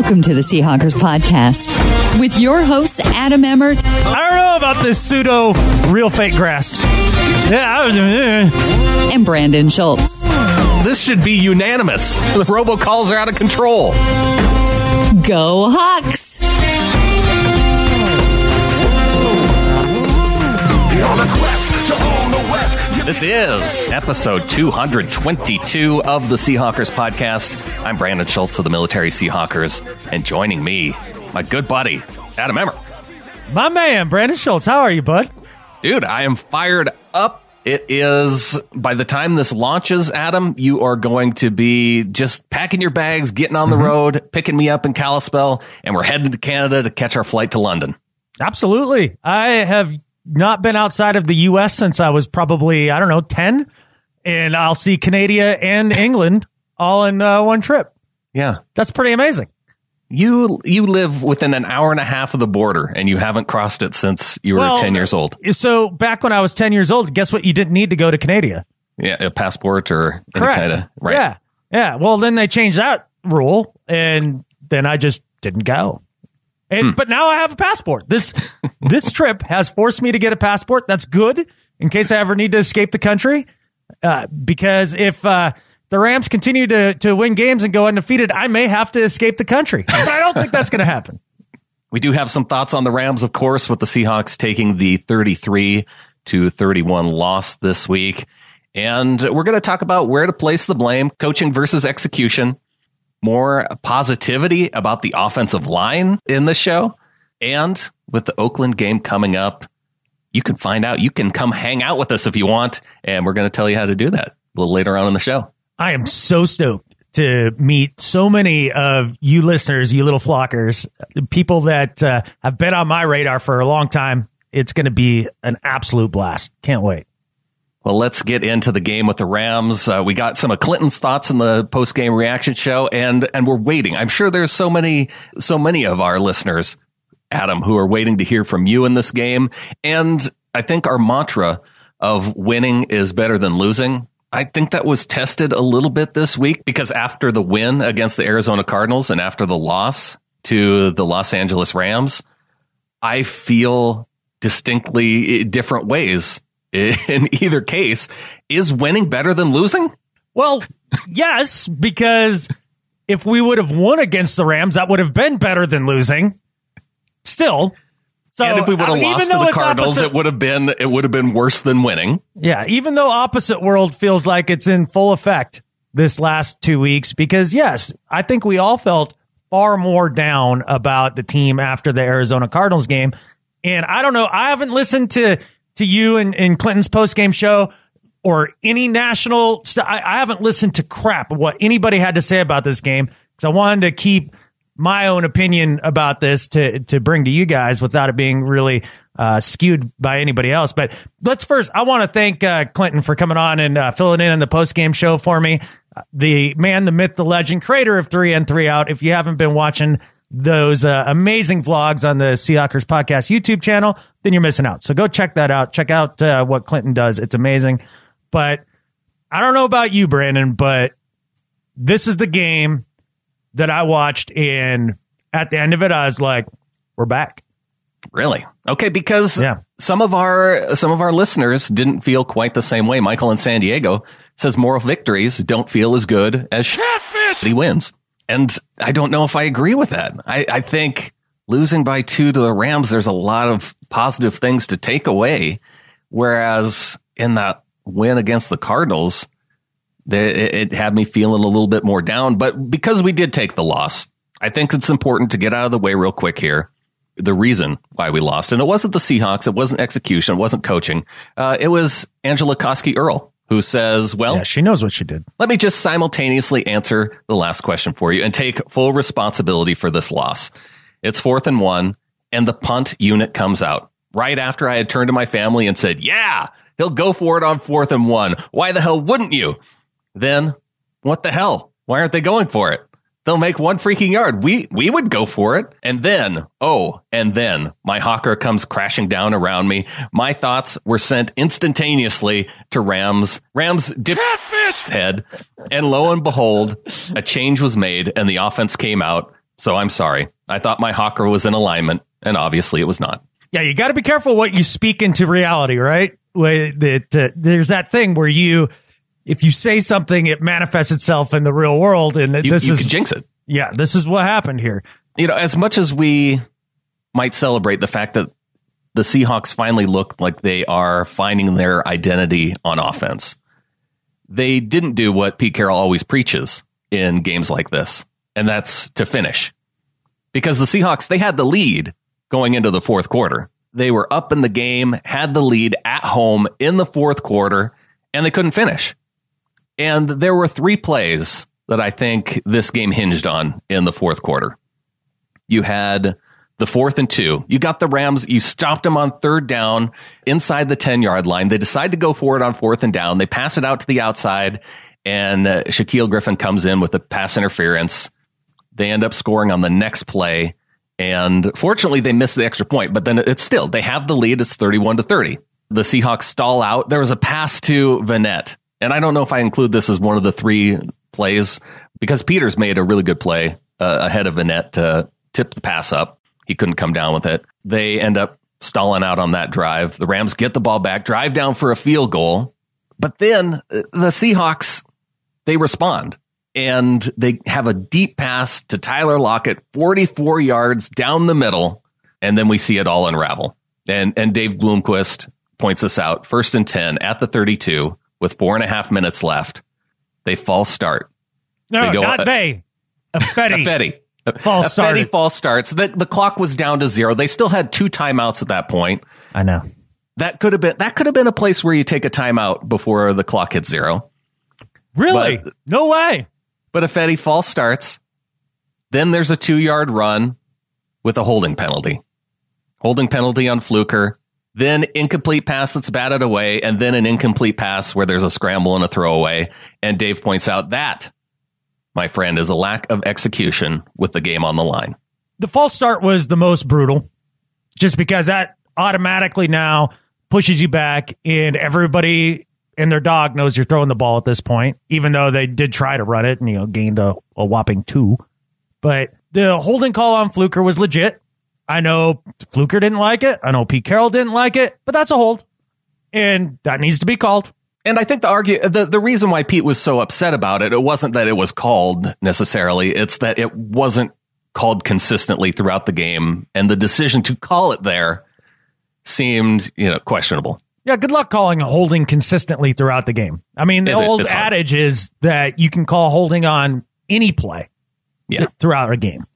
Welcome to the Seahawkers Podcast with your hosts, Adam Emmert. I don't know about this pseudo real fake grass. Yeah, and Brandan Schultz. This should be unanimous. The robocalls are out of control. Go Hawks! This is episode 222 of the Seahawkers podcast. I'm Brandan Schultz of the Military Seahawkers, and joining me, my good buddy, Adam Emmer. My man, Brandan Schultz. How are you, bud? Dude, I am fired up. It is, by the time this launches, Adam, you are going to be just packing your bags, getting on the mm-hmm. road, picking me up in Kalispell, and we're heading to Canada to catch our flight to London. Absolutely. I have not been outside of the U.S. since I was probably, I don't know, 10. And I'll see Canada and England all in uh, one trip. Yeah. That's pretty amazing. You you live within an hour and a half of the border, and you haven't crossed it since you were well, ten years old. So back when I was ten years old, guess what? You didn't need to go to Canada. Yeah, a passport or correct. Of, right? Yeah, yeah. Well, then they changed that rule, and then I just didn't go. And hmm. but now I have a passport. This this trip has forced me to get a passport. That's good in case I ever need to escape the country. Uh, because if uh, the Rams continue to to win games and go undefeated, I may have to escape the country. But I don't think that's going to happen. We do have some thoughts on the Rams, of course, with the Seahawks taking the 33 to 31 loss this week. And we're going to talk about where to place the blame, coaching versus execution more positivity about the offensive line in the show. And with the Oakland game coming up, you can find out. You can come hang out with us if you want. And we're going to tell you how to do that a little later on in the show. I am so stoked to meet so many of you listeners, you little flockers, people that uh, have been on my radar for a long time. It's going to be an absolute blast. Can't wait. Well, let's get into the game with the Rams. Uh, we got some of Clinton's thoughts in the post game reaction show, and and we're waiting. I'm sure there's so many so many of our listeners, Adam, who are waiting to hear from you in this game. And I think our mantra of winning is better than losing. I think that was tested a little bit this week because after the win against the Arizona Cardinals and after the loss to the Los Angeles Rams, I feel distinctly different ways in either case, is winning better than losing? Well, yes, because if we would have won against the Rams, that would have been better than losing. Still. So, and if we would have lost to the Cardinals, opposite, it would have been it would have been worse than winning. Yeah, even though opposite world feels like it's in full effect this last two weeks, because yes, I think we all felt far more down about the team after the Arizona Cardinals game. And I don't know, I haven't listened to to you and, and Clinton's post game show or any national stuff. I, I, haven't listened to crap what anybody had to say about this game because I wanted to keep my own opinion about this to to bring to you guys without it being really uh, skewed by anybody else. But let's first, I want to thank uh, Clinton for coming on and uh, filling in in the post game show for me. The man, the myth, the legend, creator of Three and Three Out. If you haven't been watching those uh, amazing vlogs on the Seahawkers podcast YouTube channel, then you're missing out. So go check that out. Check out uh, what Clinton does. It's amazing. But I don't know about you, Brandan, but this is the game that I watched, and at the end of it, I was like, "We're back." Really? Okay, because yeah. some of our some of our listeners didn't feel quite the same way. Michael in San Diego says moral victories don't feel as good as catfish. He wins. And I don't know if I agree with that. I, I think losing by two to the Rams, there's a lot of positive things to take away. Whereas in that win against the Cardinals, it, it had me feeling a little bit more down. But because we did take the loss, I think it's important to get out of the way real quick here. The reason why we lost, and it wasn't the Seahawks, it wasn't execution, it wasn't coaching. Uh, it was Angela Koski Earl who says, Well, yeah, she knows what she did. Let me just simultaneously answer the last question for you and take full responsibility for this loss. It's fourth and one, and the punt unit comes out right after I had turned to my family and said, Yeah, he'll go for it on fourth and one. Why the hell wouldn't you? Then, what the hell? Why aren't they going for it? They'll make one freaking yard. We we would go for it. And then, oh, and then my hawker comes crashing down around me. My thoughts were sent instantaneously to Rams. Rams dip head. And lo and behold, a change was made and the offense came out So I'm sorry. I thought my Hawker was in alignment, and obviously it was not. Yeah, you got to be careful what you speak into reality, right? That uh, there's that thing where you, if you say something, it manifests itself in the real world, and you, this you is jinx it. Yeah, this is what happened here. You know, as much as we might celebrate the fact that the Seahawks finally look like they are finding their identity on offense, they didn't do what Pete Carroll always preaches in games like this, and that's to finish. Because the Seahawks, they had the lead going into the fourth quarter. They were up in the game, had the lead at home in the fourth quarter, and they couldn't finish. And there were three plays that I think this game hinged on in the fourth quarter. You had the fourth and two. You got the Rams, you stopped them on third down inside the 10 yard line. They decide to go for it on fourth and down. They pass it out to the outside, and uh, Shaquill Griffin comes in with a pass interference. They end up scoring on the next play. And fortunately, they missed the extra point, but then it's still, they have the lead. It's 31 to 30. The Seahawks stall out. There was a pass to Vannett. And I don't know if I include this as one of the three plays because Peters made a really good play uh, ahead of Vannett to tip the pass up. He couldn't come down with it. They end up stalling out on that drive. The Rams get the ball back, drive down for a field goal. But then uh, the Seahawks, they respond and they have a deep pass to Tyler Lockett, 44 yards down the middle, and then we see it all unravel. And and Dave Bloomquist points us out. First and 10 at the 32 with four and a half minutes left. They false start. No, they go, not uh, they. Ifedi. Ifedi. False start. Fetty false starts. The, the clock was down to zero. They still had two timeouts at that point. I know. That could have been that could have been a place where you take a timeout before the clock hits zero. Really? But, no way. But Ifedi false starts, then there's a two yard run with a holding penalty. Holding penalty on Fluker, then incomplete pass that's batted away, and then an incomplete pass where there's a scramble and a throwaway. And Dave points out that, my friend, is a lack of execution with the game on the line. The false start was the most brutal, just because that automatically now pushes you back, and everybody and their dog knows you're throwing the ball at this point, even though they did try to run it and, you know, gained a, a whopping two. But the holding call on Fluker was legit. I know Fluker didn't like it. I know Pete Carroll didn't like it, but that's a hold. And that needs to be called. And I think the argue the, the reason why Pete was so upset about it, it wasn't that it was called necessarily. It's that it wasn't called consistently throughout the game. And the decision to call it there seemed, you know, questionable. Yeah, good luck calling a holding consistently throughout the game. I mean, the it, old adage is that you can call holding on any play yeah. throughout a game.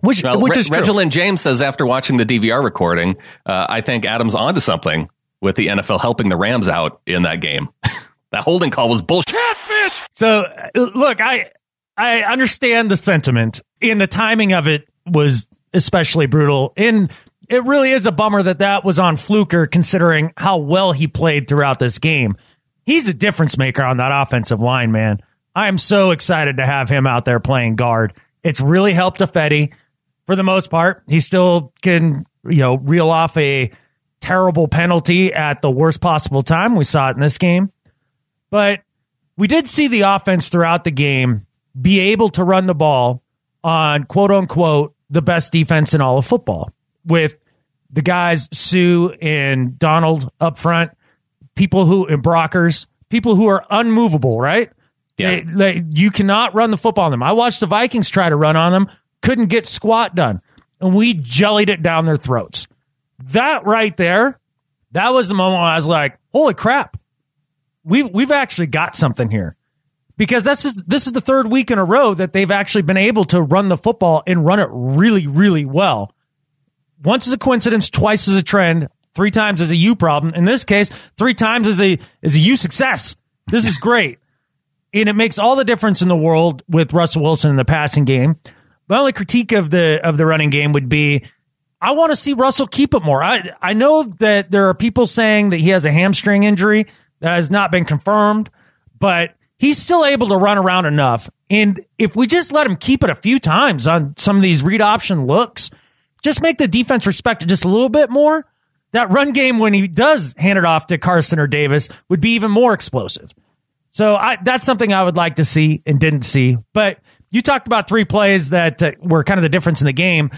Which, well, which Re- is true. Reginald James says after watching the DVR recording, uh, I think Adams onto something with the NFL helping the Rams out in that game. that holding call was bullshit. Catfish. So look, I I understand the sentiment, and the timing of it was especially brutal. In it really is a bummer that that was on Fluker, considering how well he played throughout this game. He's a difference maker on that offensive line, man. I am so excited to have him out there playing guard. It's really helped Ifedi for the most part. He still can, you know, reel off a terrible penalty at the worst possible time. We saw it in this game. But we did see the offense throughout the game be able to run the ball on quote unquote the best defense in all of football with the guys Suh and Donald up front, people who and Brockers, people who are unmovable, right? Yeah. They, they, you cannot run the football on them. I watched the Vikings try to run on them, couldn't get squat done, and we jellied it down their throats. That right there, that was the moment I was like, "Holy crap, we've we've actually got something here." Because this is this is the third week in a row that they've actually been able to run the football and run it really, really well once is a coincidence, twice is a trend, three times is a you problem. In this case, three times is a is a you success. This is great. and it makes all the difference in the world with Russell Wilson in the passing game. My only critique of the of the running game would be I want to see Russell keep it more. I I know that there are people saying that he has a hamstring injury that has not been confirmed, but he's still able to run around enough. And if we just let him keep it a few times on some of these read option looks, just make the defense respect it just a little bit more. That run game, when he does hand it off to Carson or Davis, would be even more explosive. So I, that's something I would like to see and didn't see. But you talked about three plays that uh, were kind of the difference in the game.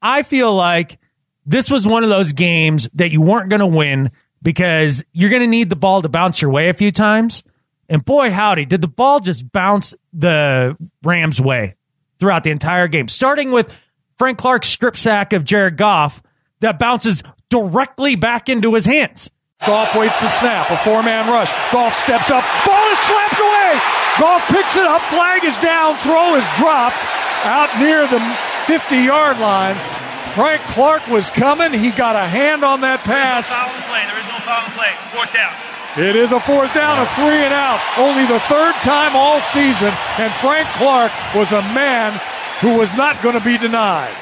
I feel like this was one of those games that you weren't going to win because you're going to need the ball to bounce your way a few times. And boy, howdy, did the ball just bounce the Rams' way throughout the entire game, starting with Frank Clark's strip sack of Jared Goff that bounces directly back into his hands. Goff waits the snap, a four man rush. Goff steps up, ball is slapped away. Goff picks it up, flag is down, throw is dropped out near the 50 yard line. Frank Clark was coming. He got a hand on that pass. Foul play. There is no foul play. Fourth down. It is a fourth down, a three and out. Only the third time all season, and Frank Clark was a man who was not going to be denied.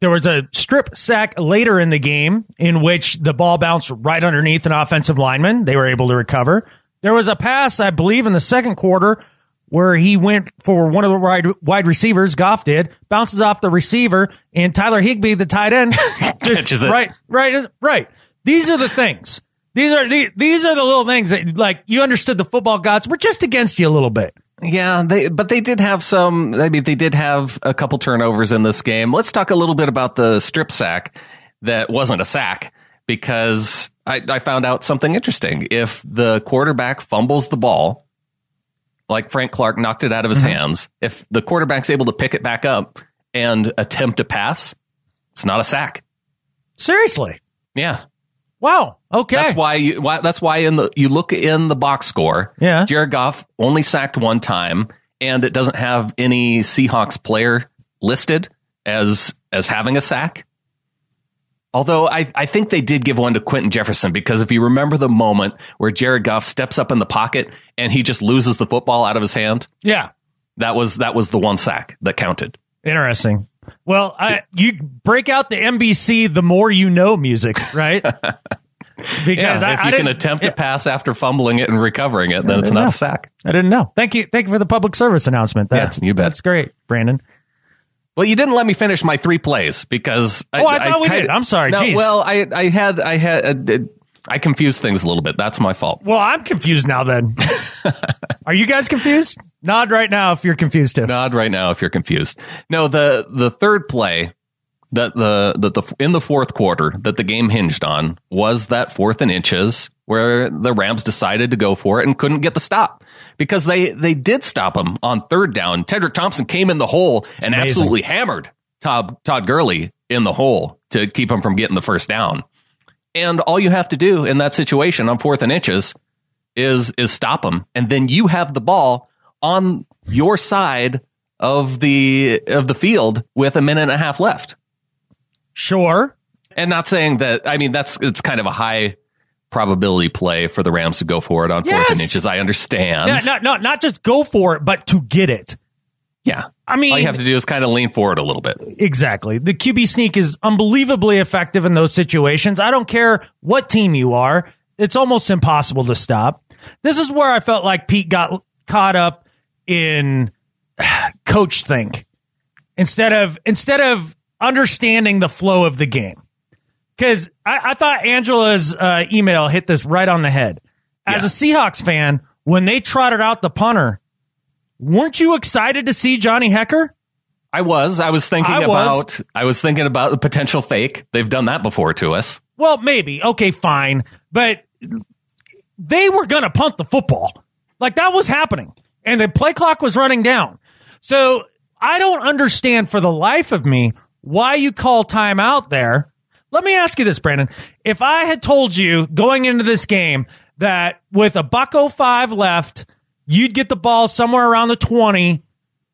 There was a strip sack later in the game in which the ball bounced right underneath an offensive lineman. They were able to recover. There was a pass, I believe, in the second quarter where he went for one of the wide, wide receivers, Goff did, bounces off the receiver, and Tyler Higbee, the tight end, just Catches it. right, right, right. These are the things. These are the, these are the little things that like you understood the football gods were just against you a little bit. Yeah, they but they did have some. I mean, they did have a couple turnovers in this game. Let's talk a little bit about the strip sack that wasn't a sack because I, I found out something interesting. If the quarterback fumbles the ball, like Frank Clark knocked it out of his mm-hmm. hands, if the quarterback's able to pick it back up and attempt a pass, it's not a sack. Seriously. Yeah, Wow. Okay. That's why you. Why, that's why in the you look in the box score. Yeah. Jared Goff only sacked one time, and it doesn't have any Seahawks player listed as as having a sack. Although I, I think they did give one to Quinton Jefferson because if you remember the moment where Jared Goff steps up in the pocket and he just loses the football out of his hand, yeah. that was that was the one sack that counted. Interesting. Well, I, you break out the NBC the more you know music, right? Because Yeah, I, if I you can attempt to pass after fumbling it and recovering it, then it's didn't know. a sack. I didn't know. Thank you. Thank you for the public service announcement. That's you bet. That's great, Brandan. Well, you didn't let me finish my three plays because Oh, I thought we kinda- did. I'm sorry. No, Jeez. well, I I had I had uh, I confused things a little bit. That's my fault. Well, I'm confused now. Then, are you guys confused? Nod right now if you're confused too. Nod right now if you're confused. No, the the third play that the that the in the fourth quarter that the game hinged on was that fourth and inches where the Rams decided to go for it and couldn't get the stop because they they did stop him on third down. Tedric Thompson came in the hole and Amazing. absolutely hammered Todd Todd Gurley in the hole to keep him from getting the first down. And all you have to do in that situation on fourth and inches is is stop him, and then you have the ball on your side of the of the field with a minute and a half left. Sure. And not saying that I mean that's it's kind of a high probability play for the Rams to go for it on fourth and inches. I understand. Yeah, not, not not just go for it, but to get it. Yeah. I mean, all you have to do is kind of lean forward a little bit. Exactly. The QB sneak is unbelievably effective in those situations. I don't care what team you are. It's almost impossible to stop. This is where I felt like Pete got caught up in coach think instead of instead of understanding the flow of the game. Because I, I thought Angela's uh, email hit this right on the head. As a Seahawks fan, when they trotted out the punter, weren't you excited to see Johnny Hekker? I was. I was thinking I was. about I was thinking about the potential fake. They've done that before to us. Well, maybe. Okay, fine. But they were going to punt the football. Like that was happening. And the play clock was running down. So I don't understand for the life of me why you call timeout there. Let me ask you this, Brandan. If I had told you going into this game that with a buck 05 left, you'd get the ball somewhere around the 20,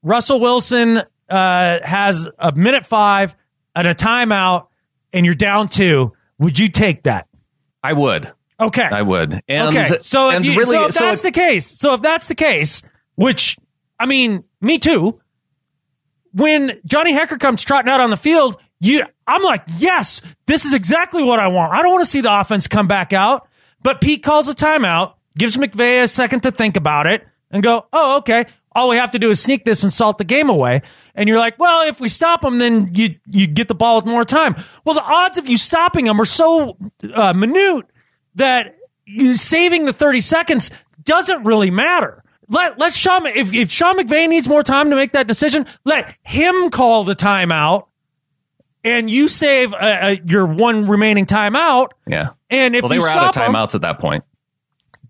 Russell Wilson uh, has a minute five and a timeout, and you're down two, would you take that? I would. Okay. I would. And okay. So if, you, really, so if so that's it- the case, so if that's the case, which I mean, me too. When Johnny Hekker comes trotting out on the field, you, I'm like, yes, this is exactly what I want. I don't want to see the offense come back out. But Pete calls a timeout, gives McVay a second to think about it, and go, oh, okay. All we have to do is sneak this and salt the game away. And you're like, well, if we stop them, then you you get the ball with more time. Well, the odds of you stopping them are so uh, minute that saving the 30 seconds doesn't really matter. Let let Sean if if Sean McVay needs more time to make that decision, let him call the timeout, and you save uh, uh, your one remaining timeout. Yeah, and if well, they you were stop out of him- timeouts at that point.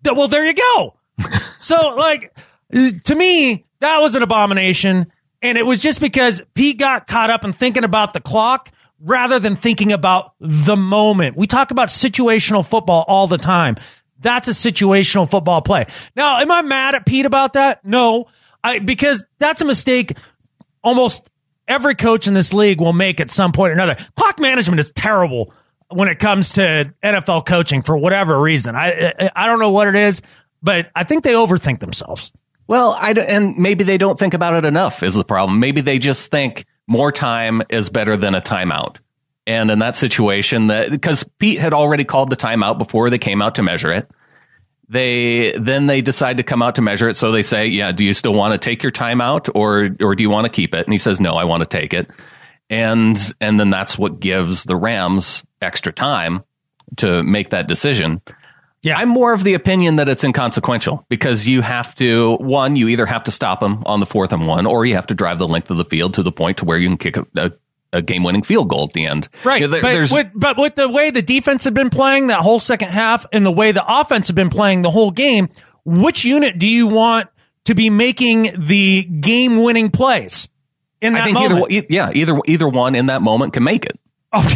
th- well, there you go. so, like, uh, to me, that was an abomination. And it was just because Pete got caught up in thinking about the clock rather than thinking about the moment. We talk about situational football all the time. That's a situational football play. Now, am I mad at Pete about that? No, I, because that's a mistake almost every coach in this league will make at some point or another. Clock management is terrible when it comes to NFL coaching for whatever reason. I I, I don't know what it is, but I think they overthink themselves. Well, I and maybe they don't think about it enough is the problem. Maybe they just think more time is better than a timeout. And in that situation, that because Pete had already called the timeout before they came out to measure it, they then they decide to come out to measure it. So they say, "Yeah, do you still want to take your timeout, or or do you want to keep it?" And he says, "No, I want to take it." And and then that's what gives the Rams extra time to make that decision. Yeah. I'm more of the opinion that it's inconsequential because you have to one, you either have to stop them on the fourth and one, or you have to drive the length of the field to the point to where you can kick a, a, a game-winning field goal at the end. Right. You know, there- but, with, but with the way the defense had been playing that whole second half and the way the offense had been playing the whole game, which unit do you want to be making the game winning plays in that I think moment? either yeah either either one in that moment can make it. Oh,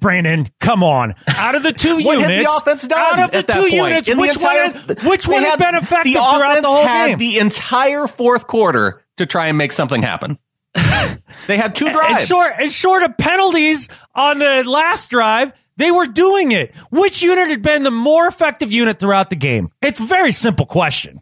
Brandan, come on! Out of the two What units, the offense done out of the two point? units, In which entire- one? Which one had had- been effective the throughout the whole had game? the entire fourth quarter to try and make something happen. They had two and drives. short, and short of penalties on the last drive, they were doing it. Which unit had been the more effective unit throughout the game? It's a very simple question.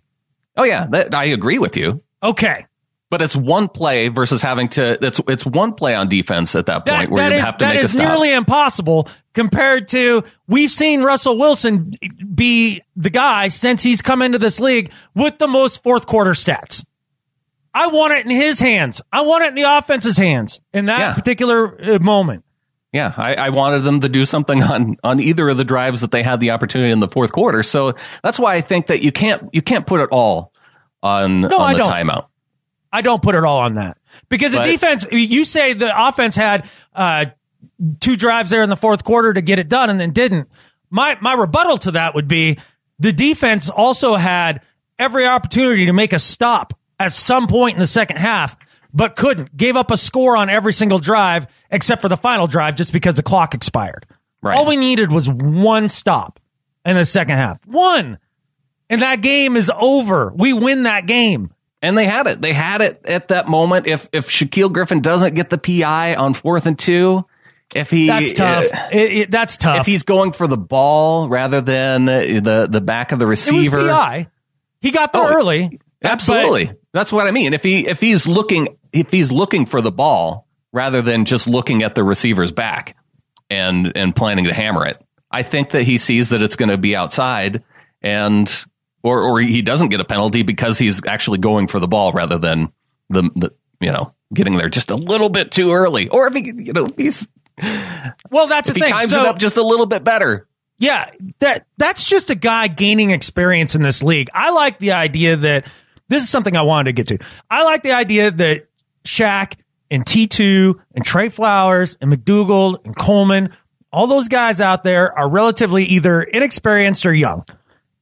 Oh yeah, that, I agree with you. Okay. But it's one play versus having to. It's it's one play on defense at that point That, where that you is, have to that make a is stop. nearly impossible compared to we've seen Russell Wilson be the guy since he's come into this league with the most fourth quarter stats. I want it in his hands. I want it in the offense's hands in that Yeah. particular uh, moment. Yeah, I, I wanted them to do something on on either of the drives that they had the opportunity in the fourth quarter. So that's why I think that you can't you can't put it all on on I the don't. timeout. I don't put it all on that because But- the defense. You say the offense had uh, two drives there in the fourth quarter to get it done, and then didn't. My my rebuttal to that would be the defense also had every opportunity to make a stop at some point in the second half, but couldn't. Gave up a score on every single drive except for the final drive, just because the clock expired. Right. All we needed was one stop in the second half. One. And that game is over. We win that game. And they had it. They had it at that moment. If if Shaquill Griffin doesn't get the PI on fourth and two, if he That's tough. uh, It- it- that's tough. if he's going for the ball rather than uh, the the back of the it was receiver, PI. He got there Oh, early. Absolutely. That's what I mean. If he if he's looking if he's looking for the ball rather than just looking at the receiver's back and and planning to hammer it, I think that he sees that it's going to be outside and or or he doesn't get a penalty because he's actually going for the ball rather than the, the you know getting there just a little bit too early, or if he you know he's Well, that's the he thing. times So, it up just a little bit better. yeah, that that's just a guy gaining experience in this league. I like the idea that this is something I wanted to get to. I like the idea that Shaq and T2 and Trey Flowers and McDougald and Coleman, all those guys out there are relatively either inexperienced or young.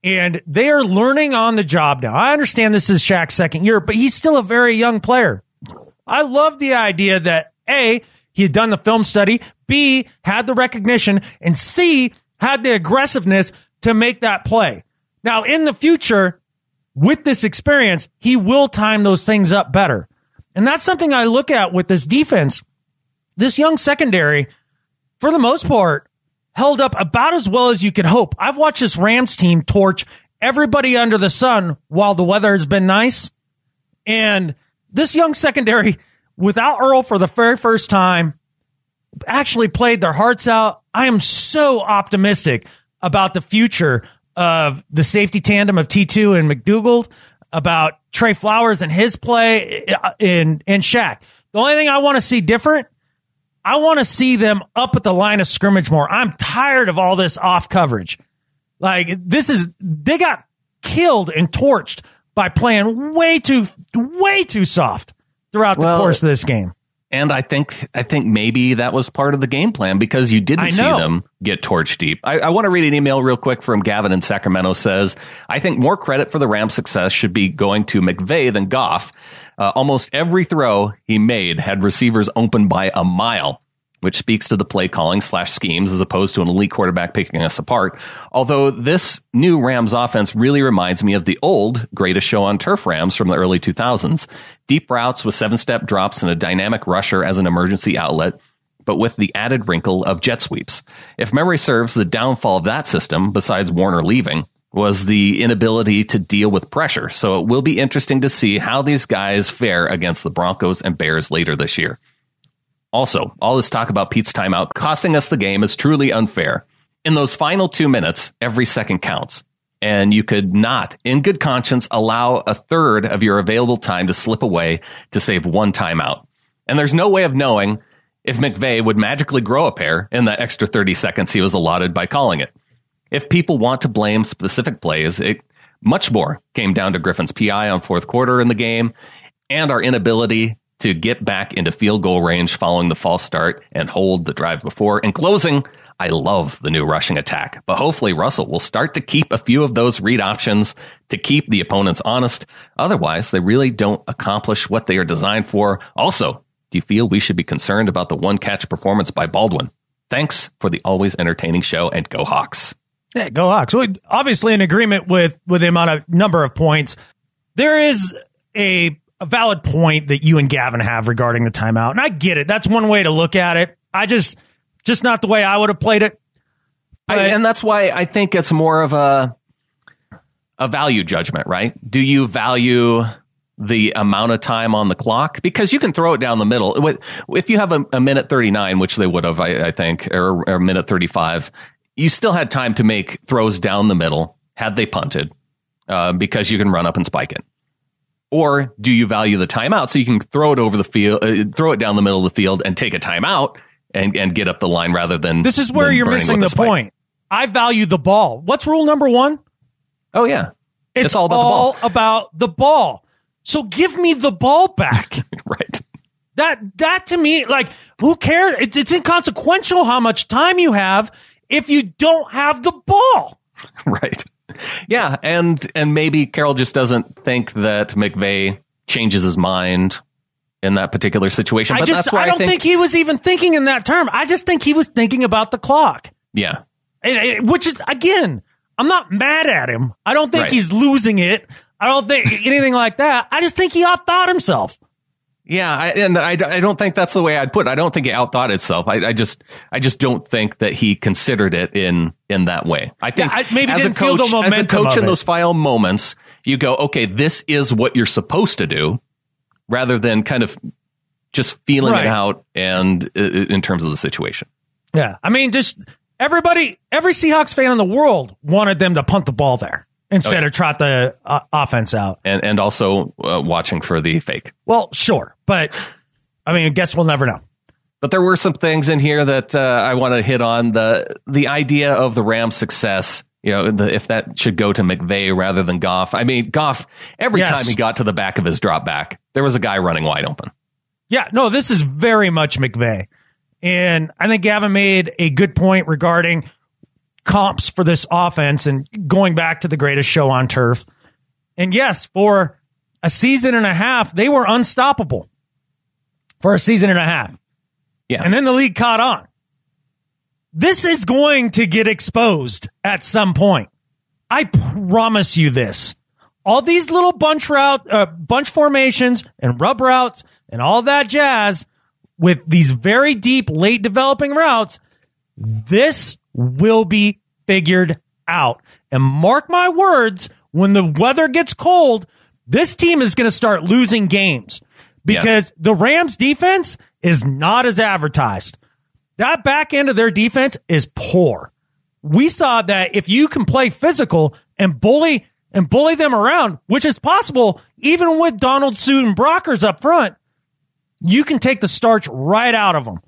And they are learning on the job now. I understand this is Shaq's second year, but he's still a very young player. I love the idea that A, he had done the film study, B, had the recognition, and C, had the aggressiveness to make that play. Now, in the future, with this experience, he will time those things up better. And that's something I look at with this defense. This young secondary, for the most part, held up about as well as you could hope. I've watched this Rams team torch everybody under the sun while the weather has been nice. And this young secondary, without Earl for the very first time, actually played their hearts out. I am so optimistic about the future of the safety tandem of T2 and McDougald, about Trey Flowers and his play in, in Shaq. The only thing I want to see different, I want to see them up at the line of scrimmage more. I'm tired of all this off coverage. Like this is, they got killed and torched by playing way too, way too soft throughout the Well, course of this game. And I think I think maybe that was part of the game plan because you didn't see them get torch deep. I, I want to read an email real quick from Gavin in Sacramento. Says I think more credit for the Rams' success should be going to McVay than Goff. Uh, almost every throw he made had receivers open by a mile, which speaks to the play calling slash schemes as opposed to an elite quarterback picking us apart. Although this new Rams offense really reminds me of the old greatest show on turf Rams from the early 2000s. Deep routes with seven step drops and a dynamic rusher as an emergency outlet, but with the added wrinkle of jet sweeps. If memory serves, the downfall of that system, besides Warner leaving, was the inability to deal with pressure. So it will be interesting to see how these guys fare against the Broncos and Bears later this year. Also, all this talk about Pete's timeout costing us the game is truly unfair. In those final two minutes, every second counts. And you could not, in good conscience, allow a third of your available time to slip away to save one timeout. And there's no way of knowing if McVay would magically grow a pair in the extra 30 seconds he was allotted by calling it. If people want to blame specific plays, it much more came down to Griffin's PI on fourth quarter in the game and our inability to get back into field goal range following the false start and hold the drive before. In closing, I love the new rushing attack, but hopefully Russell will start to keep a few of those read options to keep the opponents honest. Otherwise, they really don't accomplish what they are designed for. Also, do you feel we should be concerned about the one catch performance by Baldwin? Thanks for the always entertaining show and go Hawks. Yeah, go Hawks. We obviously in agreement with with him on a number of points. There is a, a valid point that you and Gavin have regarding the timeout, and I get it. That's one way to look at it. I just just not the way I would have played it. I, and that's why I think it's more of a a value judgment, right? Do you value the amount of time on the clock because you can throw it down the middle. If you have a, a minute thirty nine, which they would have, I, I think, or, or a minute thirty five, you still had time to make throws down the middle had they punted uh, because you can run up and spike it. Or do you value the timeout so you can throw it over the field, uh, throw it down the middle of the field, and take a timeout and and get up the line rather than This is where you're missing the point. I value the ball. What's rule number one? Oh yeah, It's, all about the ball. about the ball. So give me the ball back. right. that that to me, like, who cares? It's, it's inconsequential how much time you have if you don't have the ball. Right. Yeah, and and maybe Carroll just doesn't think that McVay changes his mind in that particular situation. I But just that's why I don't think, he was even thinking in that term. I just think he was thinking about the clock. yeah, And- and- which is again, I'm not mad at him. I don't think Right. he's losing it. I don't think anything like that. I just think he outthought himself. Yeah, I, and I, I don't think that's the way I'd put. it. I don't think it outthought itself. I, I just I just don't think that he considered it in in that way. I think Yeah, I- maybe as a didn't feel the coach, as a coach in those final moments, you go, okay, this is what you're supposed to do, rather than kind of just feeling Right. it out and uh, in terms of the situation. Yeah. I mean, just everybody, every Seahawks fan in the world wanted them to punt the ball there instead yeah. of trot the uh, offense out. And and also uh, watching for the fake. Well, sure. But I mean, I guess we'll never know. But there were some things in here that uh, I want to hit on the the idea of the Rams' success. You know, the, if that should go to McVay rather than Goff. I mean, Goff. Every Yes. time he got to the back of his drop back, there was a guy running wide open. Yeah, no, this is very much McVay. And I think Gavin made a good point regarding comps for this offense and going back to the greatest show on turf. And yes, for a season and a half, they were unstoppable for a season and a half. Yeah, And then the league caught on. This is going to get exposed at some point. I promise you this. All these little bunch route, uh, bunch formations and rub routes and all that jazz with these very deep late developing routes, this will be figured out. And mark my words, when the weather gets cold, this team is going to start losing games because the Rams defense is not as advertised. That back end of their defense is poor. We saw that if you can play physical and bully and bully them around, which is possible even with Donald Suit and Brockers up front, you can take the starch right out of them.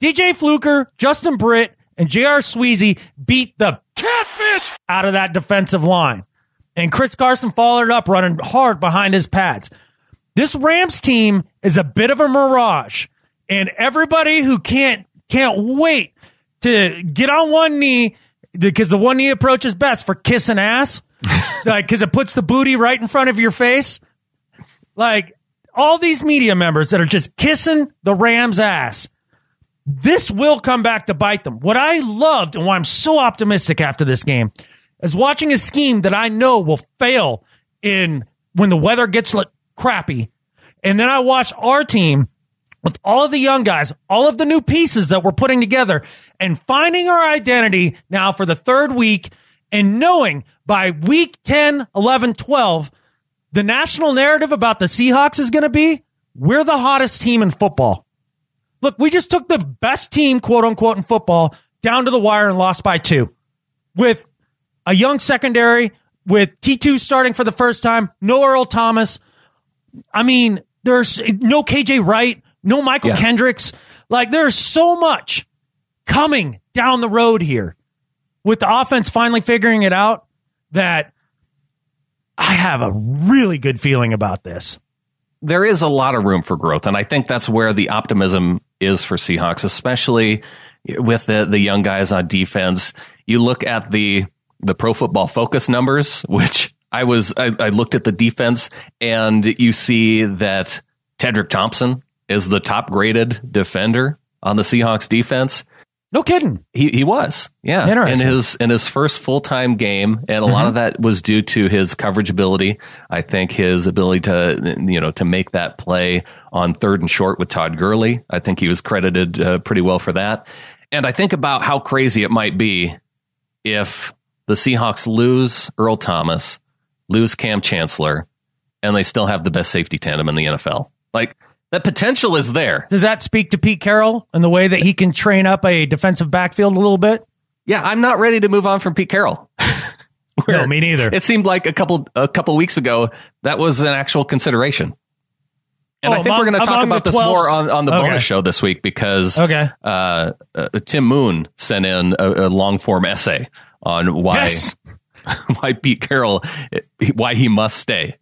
DJ Fluker, Justin Britt, and J.R. Sweezy beat the Catfish! out of that defensive line. and Chris Carson followed up running hard behind his pads. This Rams team is a bit of a mirage, and everybody who can't can't wait to get on one knee because the one knee approach is best for kissing ass, like because it puts the booty right in front of your face. Like all these media members that are just kissing the Rams' ass. This will come back to bite them. What I loved and why I'm so optimistic after this game is watching a scheme that I know will fail in when the weather gets crappy. And then I watched our team with all of the young guys, all of the new pieces that we're putting together and finding our identity now for the third week and knowing by week 10, 11, 12, the national narrative about the Seahawks is going to be we're the hottest team in football. Look, we just took the best team, quote unquote, in football down to the wire and lost by two with a young secondary, with T2 starting for the first time, no Earl Thomas. I mean, there's no KJ Wright, no Mychal yeah. Kendricks. Like there's so much coming down the road here with the offense finally figuring it out that I have a really good feeling about this. There is a lot of room for growth, and I think that's where the optimism is for Seahawks, especially with the, the young guys on defense. You look at the the Pro Football Focus numbers, which I was I, I looked at the defense, and you see that Tedric Thompson is the top graded defender on the Seahawks defense. No kidding. He he was. Yeah. Interesting. In his in his first full time game. And a mm-hmm. lot of that was due to his coverage ability. I think his ability to you know to make that play on third and short with Todd Gurley. I think he was credited uh, pretty well for that. And I think about how crazy it might be if the Seahawks lose Earl Thomas, lose Kam Chancellor, and they still have the best safety tandem in the NFL. Like that potential is there. Does that speak to Pete Carroll and the way that he can train up a defensive backfield a little bit? Yeah, I'm not ready to move on from Pete Carroll. no, me neither. It seemed like a couple a couple weeks ago that was an actual consideration. And oh, I think among, we're going to talk about this more on, on the okay. bonus show this week because okay. uh, uh, Tim Moon sent in a, a long form essay on why yes! why Pete Carroll why he must stay.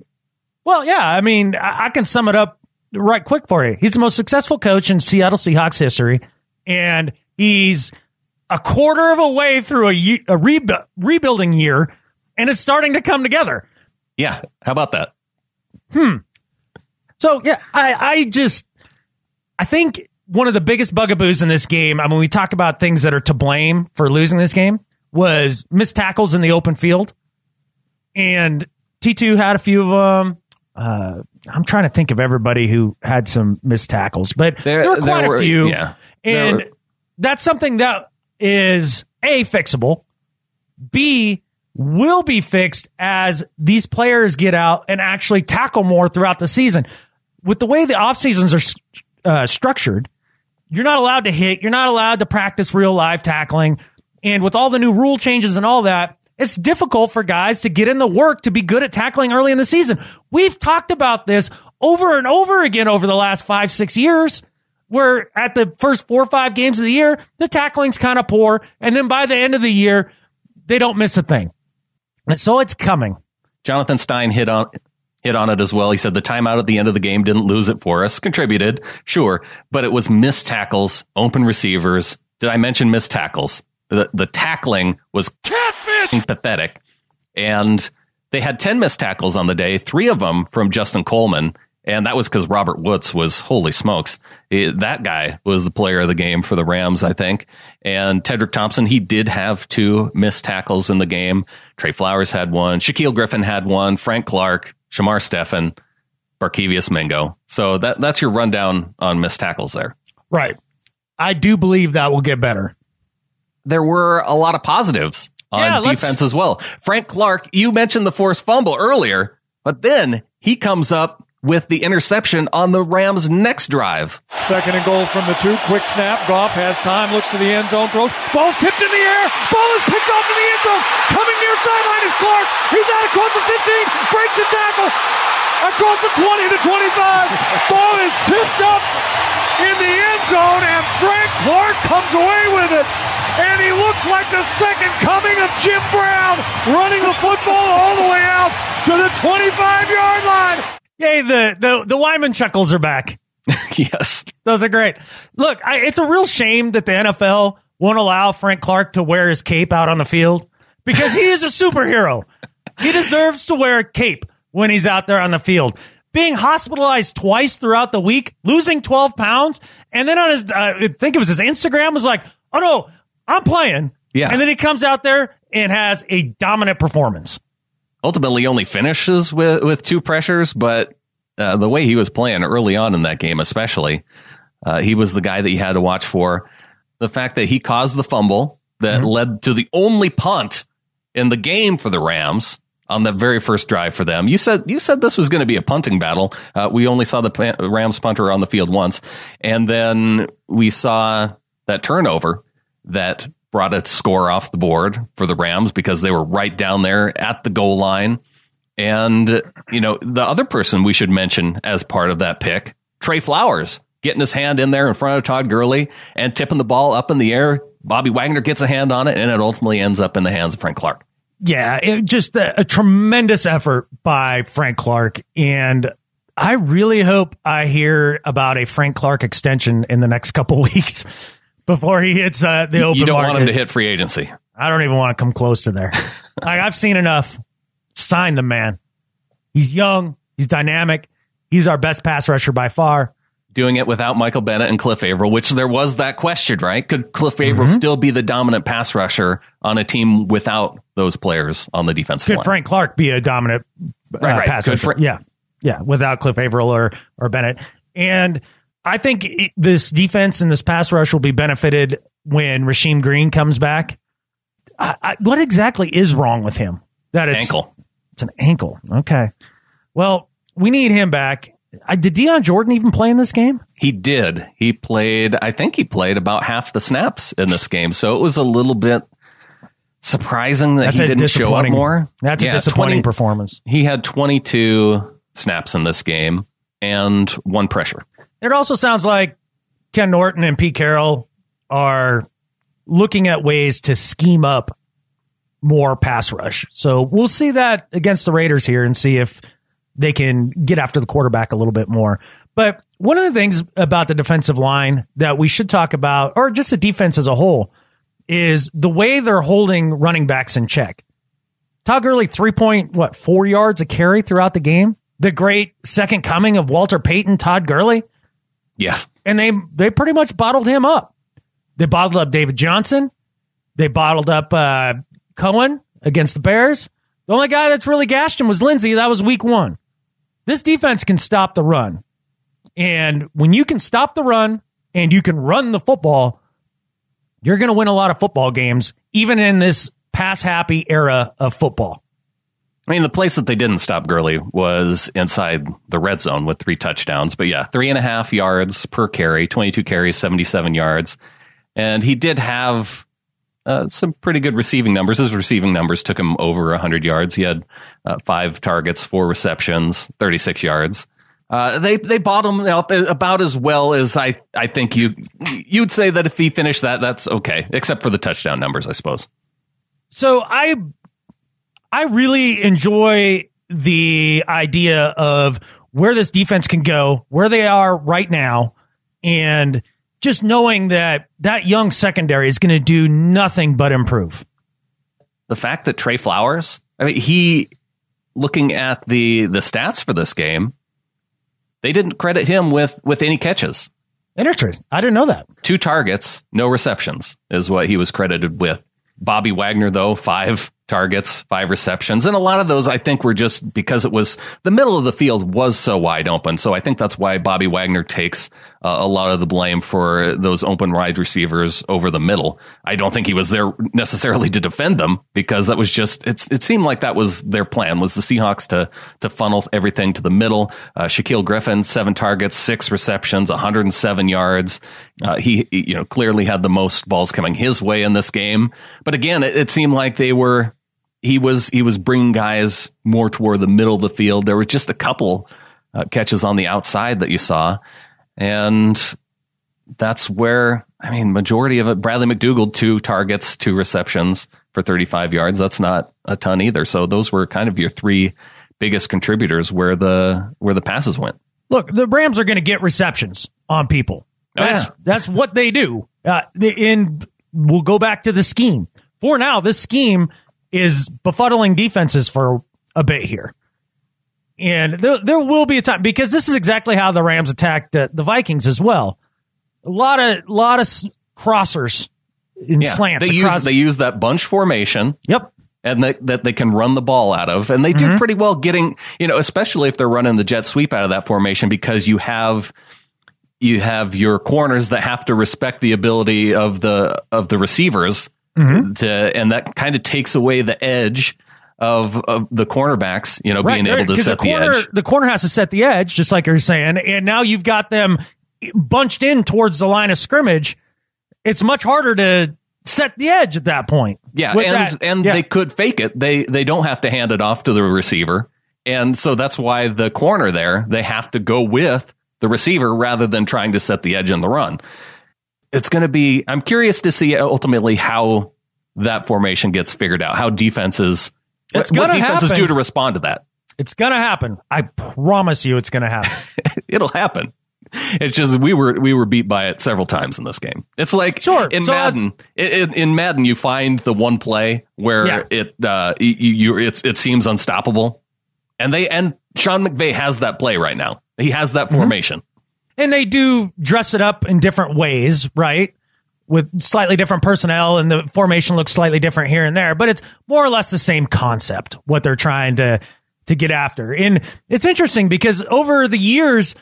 Well, yeah, I mean, I, I can sum it up right quick for you. He's the most successful coach in Seattle Seahawks history, and he's a quarter of a way through a, a rebu- rebuilding year, and it's starting to come together. Yeah, how about that? Hmm. So yeah, I I just I think one of the biggest bugaboos in this game. I mean, we talk about things that are to blame for losing this game was missed tackles in the open field, and T two had a few of them. Uh, I'm trying to think of everybody who had some missed tackles, but there, there were quite there were, a few. Yeah, and were, that's something that is a fixable. B will be fixed as these players get out and actually tackle more throughout the season. With the way the off seasons are uh, structured, you're not allowed to hit. You're not allowed to practice real live tackling. And with all the new rule changes and all that, it's difficult for guys to get in the work to be good at tackling early in the season. We've talked about this over and over again over the last five, six years, where at the first four or five games of the year, the tackling's kind of poor. And then by the end of the year, they don't miss a thing. And so it's coming. Jonathan Stein hit on hit on it as well. He said the timeout at the end of the game didn't lose it for us. Contributed, sure, but it was missed tackles, open receivers. Did I mention missed tackles? The the tackling was pathetic. And they had 10 missed tackles on the day, three of them from Justin Coleman. And that was because Robert Woods was, holy smokes, it, that guy was the player of the game for the Rams, I think. And Tedric Thompson, he did have two missed tackles in the game. Trey Flowers had one. Shaquill Griffin had one. Frank Clark, Shamar Stephen, Barkevious Mingo. So that, that's your rundown on missed tackles there. Right. I do believe that will get better. There were a lot of positives on yeah, defense as well. Frank Clark, you mentioned the forced fumble earlier, but then he comes up with the interception on the Rams' next drive. Second and goal from the two. Quick snap. Goff has time, looks to the end zone, throws. Ball's tipped in the air. Ball is picked off in the end zone. Coming near sideline is Clark. He's out across the 15. Breaks a tackle. Across the 20 to 25. Ball is tipped up in the end zone, and Frank Clark comes away with it. And he looks like the second coming of Jim Brown, running the football all the way out to the 25 yard line. Yay, the, the, the Wyman chuckles are back. yes. Those are great. Look, I, it's a real shame that the NFL won't allow Frank Clark to wear his cape out on the field because he is a superhero. He deserves to wear a cape when he's out there on the field. Being hospitalized twice throughout the week, losing 12 pounds, and then on his, uh, I think it was his Instagram was like, oh no, I'm playing. Yeah. And then he comes out there and has a dominant performance. Ultimately, only finishes with, with two pressures, but uh, the way he was playing early on in that game, especially, uh, he was the guy that you had to watch for. The fact that he caused the fumble that mm-hmm. led to the only punt in the game for the Rams on the very first drive for them. You said you said this was going to be a punting battle. Uh, we only saw the Rams punter on the field once, and then we saw that turnover that brought a score off the board for the Rams because they were right down there at the goal line. And you know the other person we should mention as part of that pick, Tre Flowers, getting his hand in there in front of Todd Gurley and tipping the ball up in the air. Bobby Wagner gets a hand on it, and it ultimately ends up in the hands of Frank Clark yeah, it, just a, a, tremendous effort by Frank Clark. And I really hope I hear about a Frank Clark extension in the next couple weeks before he hits uh, the open You don't market. want him to hit free agency. I don't even want to come close to there. like, I've seen enough. Sign the man. He's young. He's dynamic. He's our best pass rusher by far doing it without Michael Bennett and Cliff Avril, which there was that question, right? Could Cliff Avril mm-hmm. still be the dominant pass rusher on a team without those players on the defensive Could line? Frank Clark be a dominant uh, right, right. pass Could rusher? Fra- yeah. Yeah. Without Cliff Avril or, or Bennett. And I think it, this defense and this pass rush will be benefited when Rasheem Green comes back. I, I, what exactly is wrong with him? That it's ankle. It's an ankle. Okay. Well, we need him back I, did Dion Jordan even play in this game? He did. He played. I think he played about half the snaps in this game. So it was a little bit surprising that That's he didn't show up more. That's yeah, a disappointing 20, performance. He had 22 snaps in this game and one pressure. It also sounds like Ken Norton and Pete Carroll are looking at ways to scheme up more pass rush. So we'll see that against the Raiders here and see if they can get after the quarterback a little bit more. But one of the things about the defensive line that we should talk about, or just the defense as a whole, is the way they're holding running backs in check. Todd Gurley, three point, what, four yards a carry throughout the game? The great second coming of Walter Payton, Todd Gurley. Yeah. And they, they pretty much bottled him up. They bottled up David Johnson. They bottled up uh, Cohen against the Bears. The only guy that's really gashed him was Lindsay. That was week one. This defense can stop the run. And when you can stop the run and you can run the football, you're going to win a lot of football games, even in this pass happy era of football. I mean, the place that they didn't stop Gurley was inside the red zone with three touchdowns. But yeah, three and a half yards per carry, 22 carries, 77 yards. And he did have uh, some pretty good receiving numbers. His receiving numbers took him over 100 yards. He had uh, five targets, four receptions, 36 yards. Uh, they they bottom up about as well as I, I think you you'd say that if he finished that that's okay except for the touchdown numbers I suppose. So I I really enjoy the idea of where this defense can go, where they are right now, and just knowing that that young secondary is going to do nothing but improve. The fact that Tre Flowers, I mean, he looking at the the stats for this game, they didn't credit him with with any catches. Interesting. I didn't know that. Two targets, no receptions is what he was credited with. Bobby Wagner, though, five targets, five receptions. And a lot of those, I think, were just because it was the middle of the field was so wide open. So I think that's why Bobby Wagner takes uh, a lot of the blame for those open wide receivers over the middle. I don't think he was there necessarily to defend them because that was just, it's, it seemed like that was their plan was the Seahawks to, to funnel everything to the middle. Uh, Shaquill Griffin, seven targets, six receptions, 107 yards. Uh, he, you know, clearly had the most balls coming his way in this game. But again, it, it seemed like they were, he was he was bringing guys more toward the middle of the field. There were just a couple uh, catches on the outside that you saw, and that's where I mean, majority of it. Bradley McDougald two targets, two receptions for 35 yards. That's not a ton either. So those were kind of your three biggest contributors where the where the passes went. Look, the Rams are going to get receptions on people. That's oh, yeah. that's what they do. Uh, in we'll go back to the scheme. For now, this scheme is befuddling defenses for a bit here. And there, there will be a time because this is exactly how the Rams attacked uh, the Vikings as well. A lot of lot of crossers in yeah, slants. They across. use they use that bunch formation. Yep. And that, that they can run the ball out of. And they do mm-hmm. pretty well getting, you know, especially if they're running the jet sweep out of that formation because you have you have your corners that have to respect the ability of the of the receivers mm-hmm. to and that kind of takes away the edge of, of the cornerbacks, you know, right, being able to set the, corner, the edge. The corner has to set the edge, just like you're saying. And now you've got them bunched in towards the line of scrimmage. It's much harder to set the edge at that point. Yeah, and that, and yeah. they could fake it. They they don't have to hand it off to the receiver. And so that's why the corner there, they have to go with the receiver rather than trying to set the edge in the run. It's going to be I'm curious to see ultimately how that formation gets figured out. How defenses it's what, what defenses happen. do to respond to that. It's going to happen. I promise you it's going to happen. It'll happen. It's just we were we were beat by it several times in this game. It's like sure, in so Madden. in, in, Madden, you find the one play where yeah. it uh, you, you it's it seems unstoppable, and they and Sean McVay has that play right now. He has that mm-hmm. formation, mm-hmm. And they do dress it up in different ways, right? With slightly different personnel, and the formation looks slightly different here and there, but it's more or less the same concept. What they're trying to to get after, and it's interesting because over the years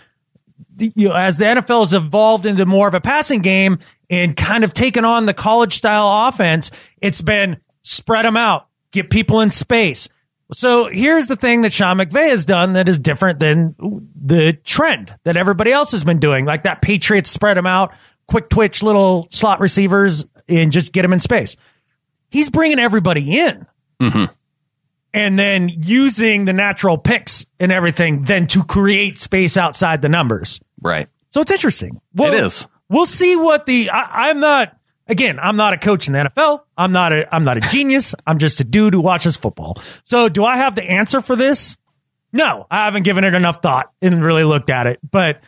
you know, as the NFL has evolved into more of a passing game and kind of taken on the college style offense, it's been spread them out, get people in space. So here's the thing that Sean McVay has done that is different than the trend that everybody else has been doing, like that Patriots spread them out, quick twitch little slot receivers and just get them in space. He's bringing everybody in. Mm-hmm and then using the natural picks and everything then to create space outside the numbers. Right. So it's interesting. Well, it is. We'll see what the I, I'm not again, I'm not a coach in the NFL. I'm not a I'm not a genius. I'm just a dude who watches football. So do I have the answer for this? No, I haven't given it enough thought and really looked at it. But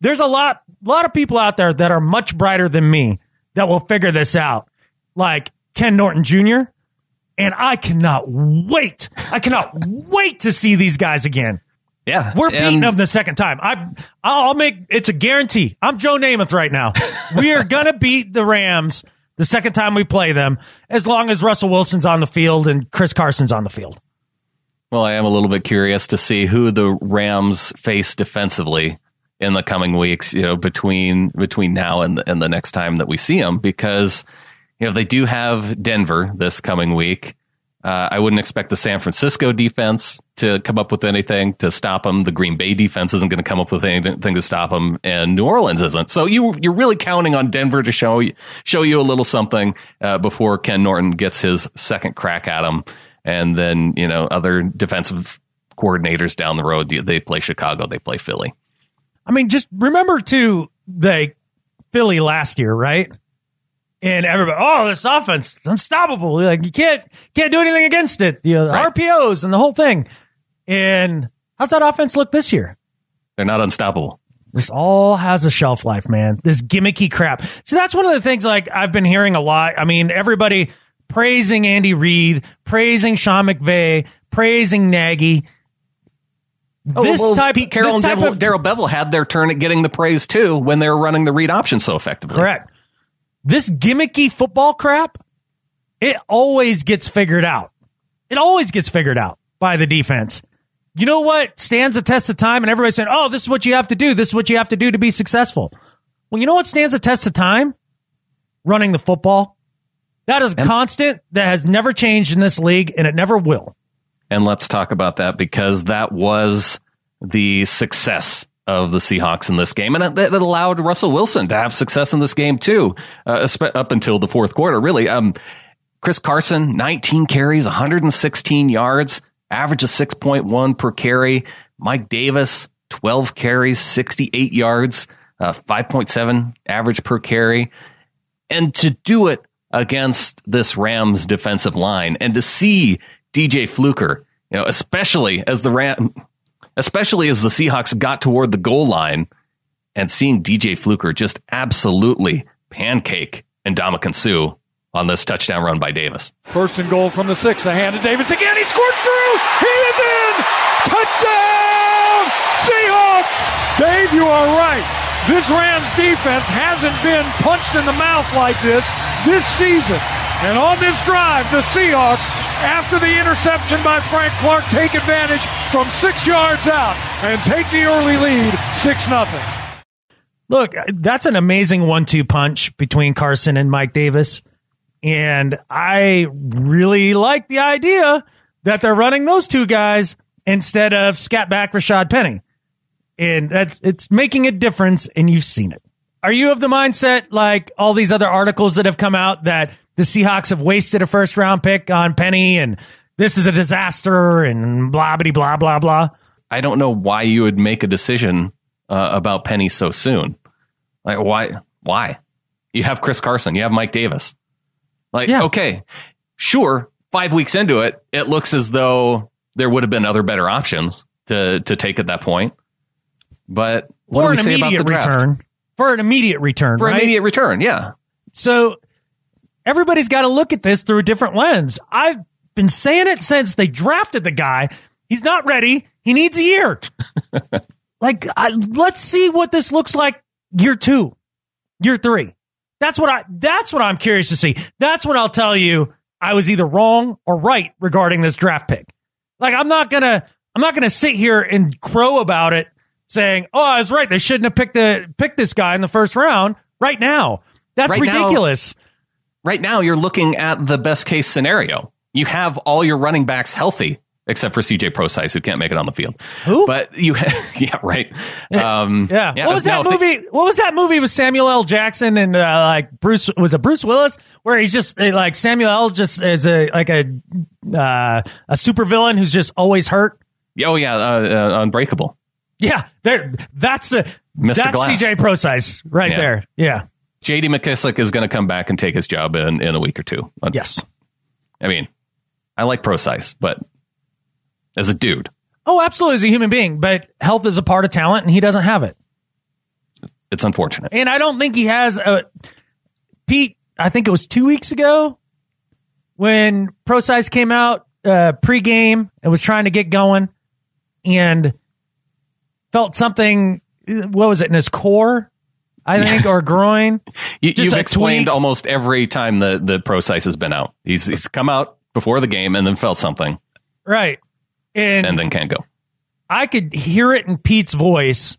there's a lot lot of people out there that are much brighter than me that will figure this out. Like Ken Norton Jr and I cannot wait. I cannot wait to see these guys again. Yeah, we're beating them the second time. I, I'll make it's a guarantee. I'm Joe Namath right now. we are gonna beat the Rams the second time we play them, as long as Russell Wilson's on the field and Chris Carson's on the field. Well, I am a little bit curious to see who the Rams face defensively in the coming weeks. You know, between between now and the, and the next time that we see them, because you know, they do have Denver this coming week. Uh, I wouldn't expect the San Francisco defense to come up with anything to stop them. The Green Bay defense isn't going to come up with anything to stop them, and New Orleans isn't. So you you're really counting on Denver to show you, show you a little something uh, before Ken Norton gets his second crack at them, and then you know other defensive coordinators down the road. They play Chicago, they play Philly. I mean, just remember too, they Philly last year, right? And everybody, oh, this offense, unstoppable. Like you can't can't do anything against it. You know, right. RPOs and the whole thing. And how's that offense look this year? They're not unstoppable. This all has a shelf life, man. This gimmicky crap. So that's one of the things like I've been hearing a lot. I mean, everybody praising Andy Reid, praising Sean McVay, praising Nagy. Oh, this well, type, Pete Carroll and Darrell Bevell had their turn at getting the praise too when they were running the read option so effectively. Correct this gimmicky football crap, it always gets figured out. It always gets figured out by the defense. You know what stands the test of time? And everybody's saying, oh, this is what you have to do. This is what you have to do to be successful. Well, you know what stands the test of time? Running the football. That is and, constant. That has never changed in this league, and it never will. And let's talk about that because that was the success of the Seahawks in this game, and it, allowed Russell Wilson to have success in this game too, uh, up until the fourth quarter. Really, um, Chris Carson, 19 carries, 116 yards, average of 6.1 per carry. Mike Davis, 12 carries, 68 yards. uh, 5.7 average per carry. And to do it against this Rams defensive line and to see DJ Fluker, you know, especially as the Ram, especially as the Seahawks got toward the goal line and seeing DJ Fluker just absolutely pancake and Ndamukong Suh on this touchdown run by Davis. First and goal from the six. A hand to Davis again. He scored through. He is in. Touchdown, Seahawks. Dave, you are right. This Rams defense hasn't been punched in the mouth like this this season. And on this drive, the Seahawks, after the interception by Frank Clark, take advantage from six yards out and take the early lead, 6 nothing. Look, that's an amazing one two punch between Carson and Mike Davis. And I really like the idea that they're running those two guys instead of scat back Rashad Penny and that's it's making a difference and you've seen it. Are you of the mindset like all these other articles that have come out that the Seahawks have wasted a first round pick on Penny and this is a disaster and blah blah blah blah blah? I don't know why you would make a decision uh, about Penny so soon. Like why? Why? You have Chris Carson, you have Mike Davis. Like yeah. okay, sure. Five weeks into it, it looks as though there would have been other better options to to take at that point. But what for do we say about the draft? return? For an immediate return, for right? immediate return, yeah. So everybody's got to look at this through a different lens. I've been saying it since they drafted the guy. He's not ready. He needs a year. like, I, let's see what this looks like year two, year three. That's what I. That's what I'm curious to see. That's what I'll tell you. I was either wrong or right regarding this draft pick. Like, I'm not gonna. I'm not gonna sit here and crow about it saying, "Oh, I was right. They shouldn't have picked the picked this guy in the first round." Right now, that's right ridiculous. Now, right now, you're looking at the best case scenario. You have all your running backs healthy, except for CJ Prosise, who can't make it on the field. Who? But you, yeah, right. Um, yeah. yeah. What was that movie? what was that movie with Samuel L. Jackson and uh, like Bruce? Was it Bruce Willis? Where he's just uh, like Samuel L. just is a like a uh, a supervillain who's just always hurt. Oh yeah, uh, uh Unbreakable. Yeah, there. That's a Mr. That's Glass. CJ Prosise right yeah. there. Yeah. J.D. McKissic is going to come back and take his job in, in a week or two. Yes. I mean, I like Prosise, but as a dude. Oh, absolutely, as a human being. But health is a part of talent, and he doesn't have it. It's unfortunate. And I don't think he has a. Pete, I think it was two weeks ago when Prosise came out uh, pregame and was trying to get going. And felt something. What was it in his core? I think, or groin. you, have explained tweak. almost every time the the Prosise has been out. He's he's come out before the game and then felt something, right, and and then can't go. I could hear it in Pete's voice,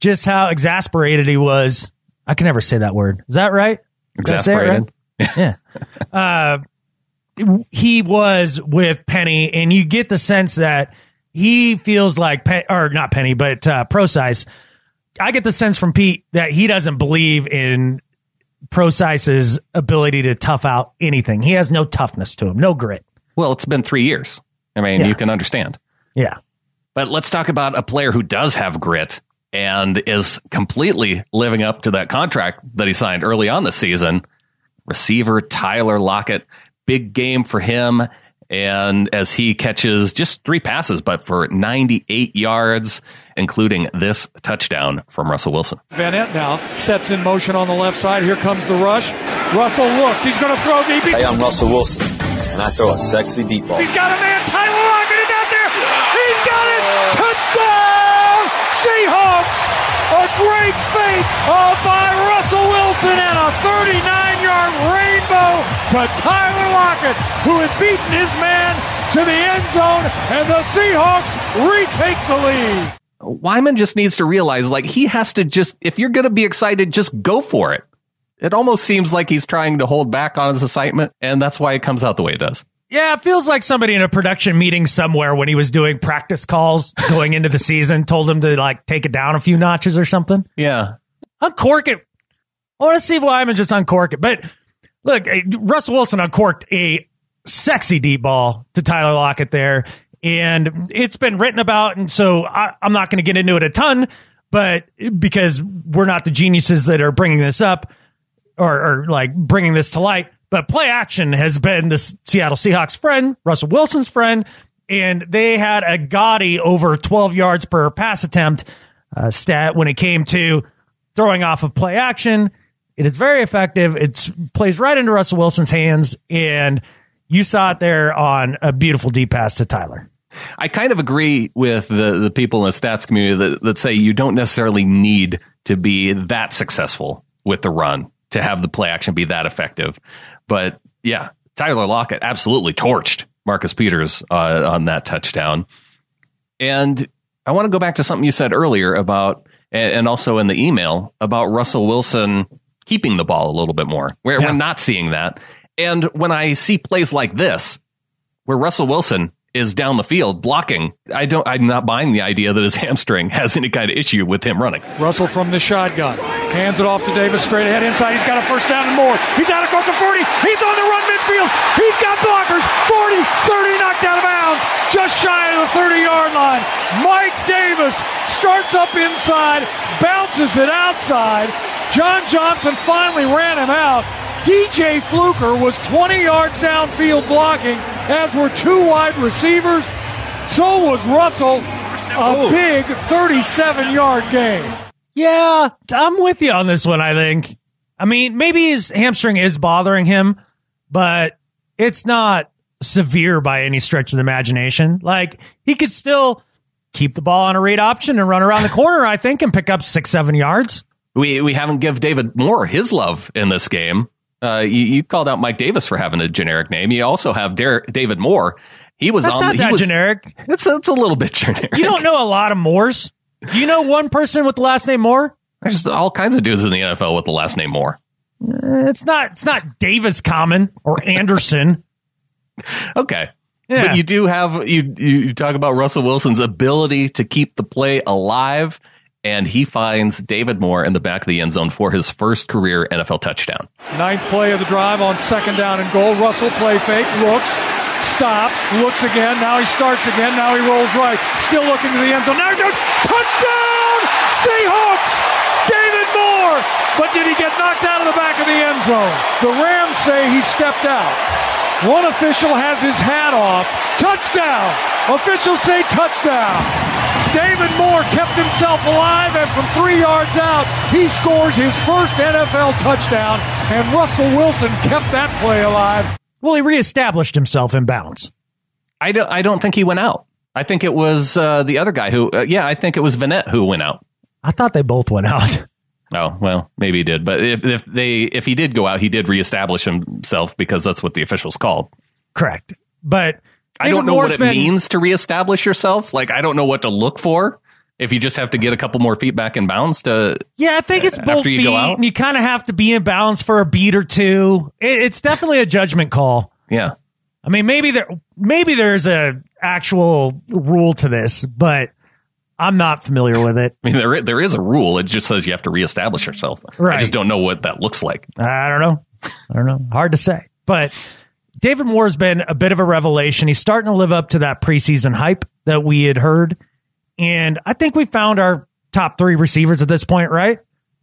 just how exasperated he was. I can never say that word. Is that right? Exasperated. Right? yeah. Uh, he was with Penny, and you get the sense that he feels like, or not Penny, but uh, Prosise. I get the sense from Pete that he doesn't believe in Prosise's ability to tough out anything. He has no toughness to him, no grit. Well, it's been three years. I mean, yeah. you can understand. Yeah. But let's talk about a player who does have grit and is completely living up to that contract that he signed early on the season. Receiver Tyler Lockett. Big game for him and as he catches just three passes, but for 98 yards, including this touchdown from Russell Wilson. Vannett now sets in motion on the left side. Here comes the rush. Russell looks. He's going to throw deep. Hey, I'm Russell Wilson, and I throw a sexy deep ball. He's got a man. Tyler Lockett is out there. He's got it. Touchdown, Seahawks. A great fake uh, by Russell Wilson and a 39-yard rainbow to Tyler Lockett, who had beaten his man to the end zone, and the Seahawks retake the lead. Wyman just needs to realize, like, he has to just, if you're going to be excited, just go for it. It almost seems like he's trying to hold back on his excitement, and that's why it comes out the way it does. Yeah, it feels like somebody in a production meeting somewhere when he was doing practice calls going into the season told him to like take it down a few notches or something. Yeah. Uncork it. I want to see Wyman just uncork it. But look, Russell Wilson uncorked a sexy deep ball to Tyler Lockett there. And it's been written about. And so I, I'm not going to get into it a ton. but because we're not the geniuses that are bringing this up or, or like bringing this to light, but play action has been the Seattle Seahawks friend, Russell Wilson's friend, and they had a gaudy over 12 yards per pass attempt uh, stat when it came to throwing off of play action. It is very effective. It plays right into Russell Wilson's hands, and you saw it there on a beautiful deep pass to Tyler. I kind of agree with the, the people in the stats community that, that say you don't necessarily need to be that successful with the run to have the play action be that effective. But yeah, Tyler Lockett absolutely torched Marcus Peters uh, on that touchdown. And I want to go back to something you said earlier about, and also in the email about Russell Wilson keeping the ball a little bit more. We're, yeah. we're not seeing that. And when I see plays like this, where Russell Wilson is down the field blocking. I don't. I'm not buying the idea that his hamstring has any kind of issue with him running. Russell from the shotgun hands it off to Davis straight ahead inside. He's got a first down and more. He's out across the 40. He's on the run midfield. He's got blockers. 40, 30, knocked out of bounds, just shy of the 30 yard line. Mike Davis starts up inside, bounces it outside. John Johnson finally ran him out. DJ Fluker was 20 yards downfield blocking, as were two wide receivers. So was Russell. A big 37 yard game. Yeah, I'm with you on this one, I think. I mean, maybe his hamstring is bothering him, but it's not severe by any stretch of the imagination. Like, he could still keep the ball on a read option and run around the corner, I think, and pick up six, seven yards. We we haven't give David Moore his love in this game. Uh, you, you, called out Mike Davis for having a generic name. You also have David Moore. He was That's on. Not that was, generic. It's it's a little bit generic. You don't know a lot of Moores. Do you know one person with the last name Moore? There's all kinds of dudes in the NFL with the last name Moore. Uh, it's not. It's not Davis Common or Anderson. okay. Yeah. But you do have you you talk about Russell Wilson's ability to keep the play alive and he finds David Moore in the back of the end zone for his first career NFL touchdown. Ninth play of the drive on second down and goal. Russell play fake, looks, stops, looks again. Now he starts again. Now he rolls right. Still looking to the end zone. Now he goes, touchdown! Seahawks! David Moore! But did he get knocked out of the back of the end zone? The Rams say he stepped out. One official has his hat off. Touchdown! Officials say touchdown. David Moore kept himself alive, and from three yards out, he scores his first NFL touchdown, and Russell Wilson kept that play alive. Well, he reestablished himself in bounds. I don't, I don't think he went out. I think it was uh, the other guy who, uh, yeah, I think it was Vannett who went out. I thought they both went out. Oh well, maybe he did. But if, if they if he did go out, he did reestablish himself because that's what the officials called. Correct. But I don't know what it means to reestablish yourself. Like I don't know what to look for. If you just have to get a couple more feet back in bounds to yeah, I think it's uh, both you feet. And you kind of have to be in balance for a beat or two. it's definitely a judgment call. Yeah, I mean maybe there maybe there's a actual rule to this, but I'm not familiar with it. I mean there there is a rule. It just says you have to reestablish yourself. Right. I just don't know what that looks like. I don't know. I don't know. Hard to say, but. David Moore's been a bit of a revelation. He's starting to live up to that preseason hype that we had heard. And I think we found our top three receivers at this point, right?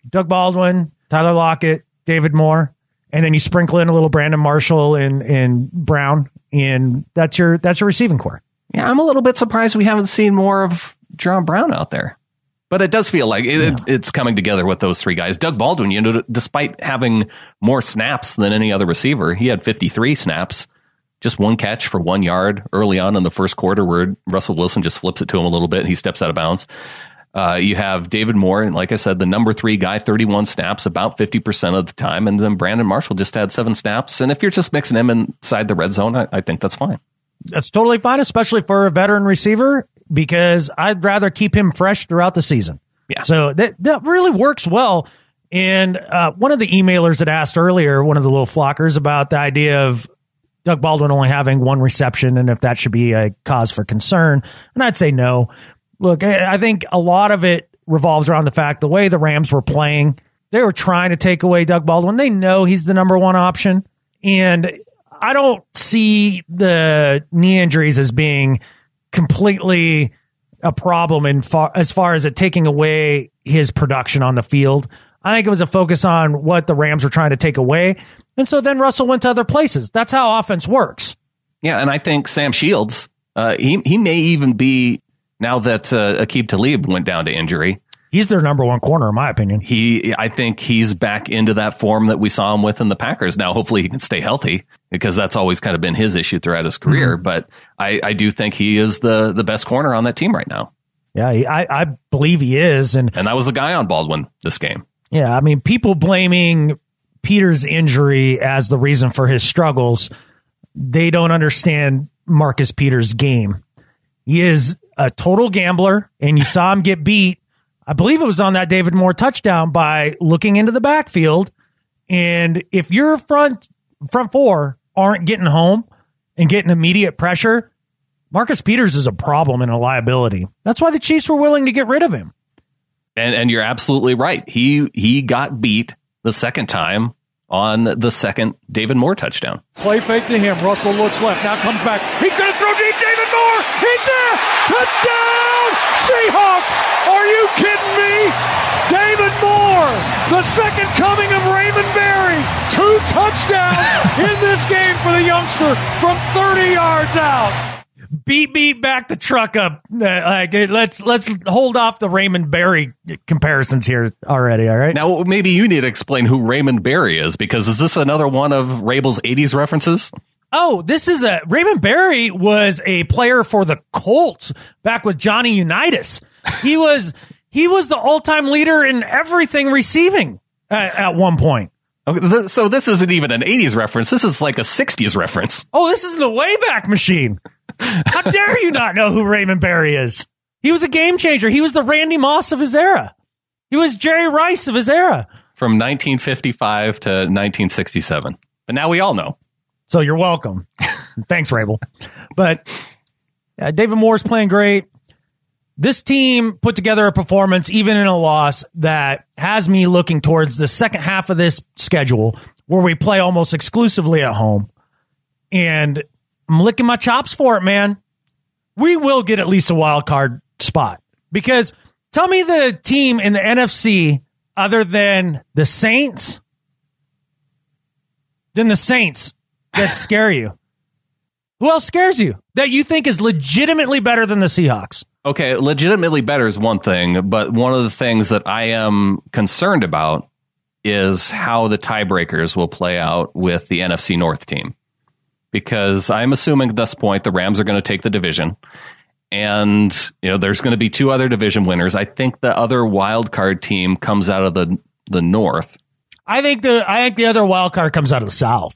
Doug Baldwin, Tyler Lockett, David Moore, and then you sprinkle in a little Brandon Marshall and, and Brown, and that's your that's your receiving corps. Yeah, I'm a little bit surprised we haven't seen more of John Brown out there. But it does feel like it, yeah. it's coming together with those three guys. Doug Baldwin, you know, despite having more snaps than any other receiver, he had 53 snaps, just one catch for one yard early on in the first quarter, where Russell Wilson just flips it to him a little bit and he steps out of bounds. Uh, you have David Moore, and like I said, the number three guy, 31 snaps, about 50% of the time. And then Brandon Marshall just had seven snaps. And if you're just mixing him inside the red zone, I, I think that's fine. That's totally fine, especially for a veteran receiver because I'd rather keep him fresh throughout the season. Yeah. So that that really works well. And uh, one of the emailers that asked earlier, one of the little flockers, about the idea of Doug Baldwin only having one reception and if that should be a cause for concern. And I'd say no. Look, I think a lot of it revolves around the fact the way the Rams were playing, they were trying to take away Doug Baldwin. They know he's the number one option. And I don't see the knee injuries as being completely a problem in far, as far as it taking away his production on the field. I think it was a focus on what the Rams were trying to take away. And so then Russell went to other places. That's how offense works. Yeah, and I think Sam Shields, uh, he he may even be now that uh, Aqib Talib went down to injury. He's their number one corner, in my opinion. He, I think he's back into that form that we saw him with in the Packers. Now, hopefully, he can stay healthy because that's always kind of been his issue throughout his career. Mm-hmm. But I, I do think he is the the best corner on that team right now. Yeah, I, I believe he is, and and that was the guy on Baldwin this game. Yeah, I mean, people blaming Peter's injury as the reason for his struggles. They don't understand Marcus Peters' game. He is a total gambler, and you saw him get beat. I believe it was on that David Moore touchdown by looking into the backfield. And if your front front four aren't getting home and getting immediate pressure, Marcus Peters is a problem and a liability. That's why the Chiefs were willing to get rid of him. And and you're absolutely right. He he got beat the second time on the second David Moore touchdown. Play fake to him. Russell looks left. Now comes back. He's going to throw deep. David Moore. He's there. Touchdown. Seahawks. Are you kidding me? David the second coming of Raymond Berry. Two touchdowns in this game for the youngster from 30 yards out beat beat back the truck up. Uh, like let's let's hold off the Raymond Berry comparisons here already. All right. Now maybe you need to explain who Raymond Berry is because is this another one of Rabel's '80s references? Oh, this is a Raymond Berry was a player for the Colts back with Johnny Unitas. He was he was the all time leader in everything receiving at, at one point. Okay, so this isn't even an 80s reference. This is like a 60s reference. Oh, this is the Wayback Machine. How dare you not know who Raymond Berry is? He was a game changer. He was the Randy Moss of his era. He was Jerry Rice of his era. From 1955 to 1967. But now we all know. So you're welcome. Thanks, Rabel. But uh, David Moore's playing great. This team put together a performance, even in a loss, that has me looking towards the second half of this schedule where we play almost exclusively at home. And I'm licking my chops for it, man. We will get at least a wild card spot because tell me the team in the NFC other than the Saints, than the Saints that scare you. Who else scares you that you think is legitimately better than the Seahawks? Okay, legitimately better is one thing, but one of the things that I am concerned about is how the tiebreakers will play out with the NFC North team because I'm assuming at this point the Rams are going to take the division. And you know, there's going to be two other division winners. I think the other wild card team comes out of the the North. I think the I think the other wild card comes out of the South.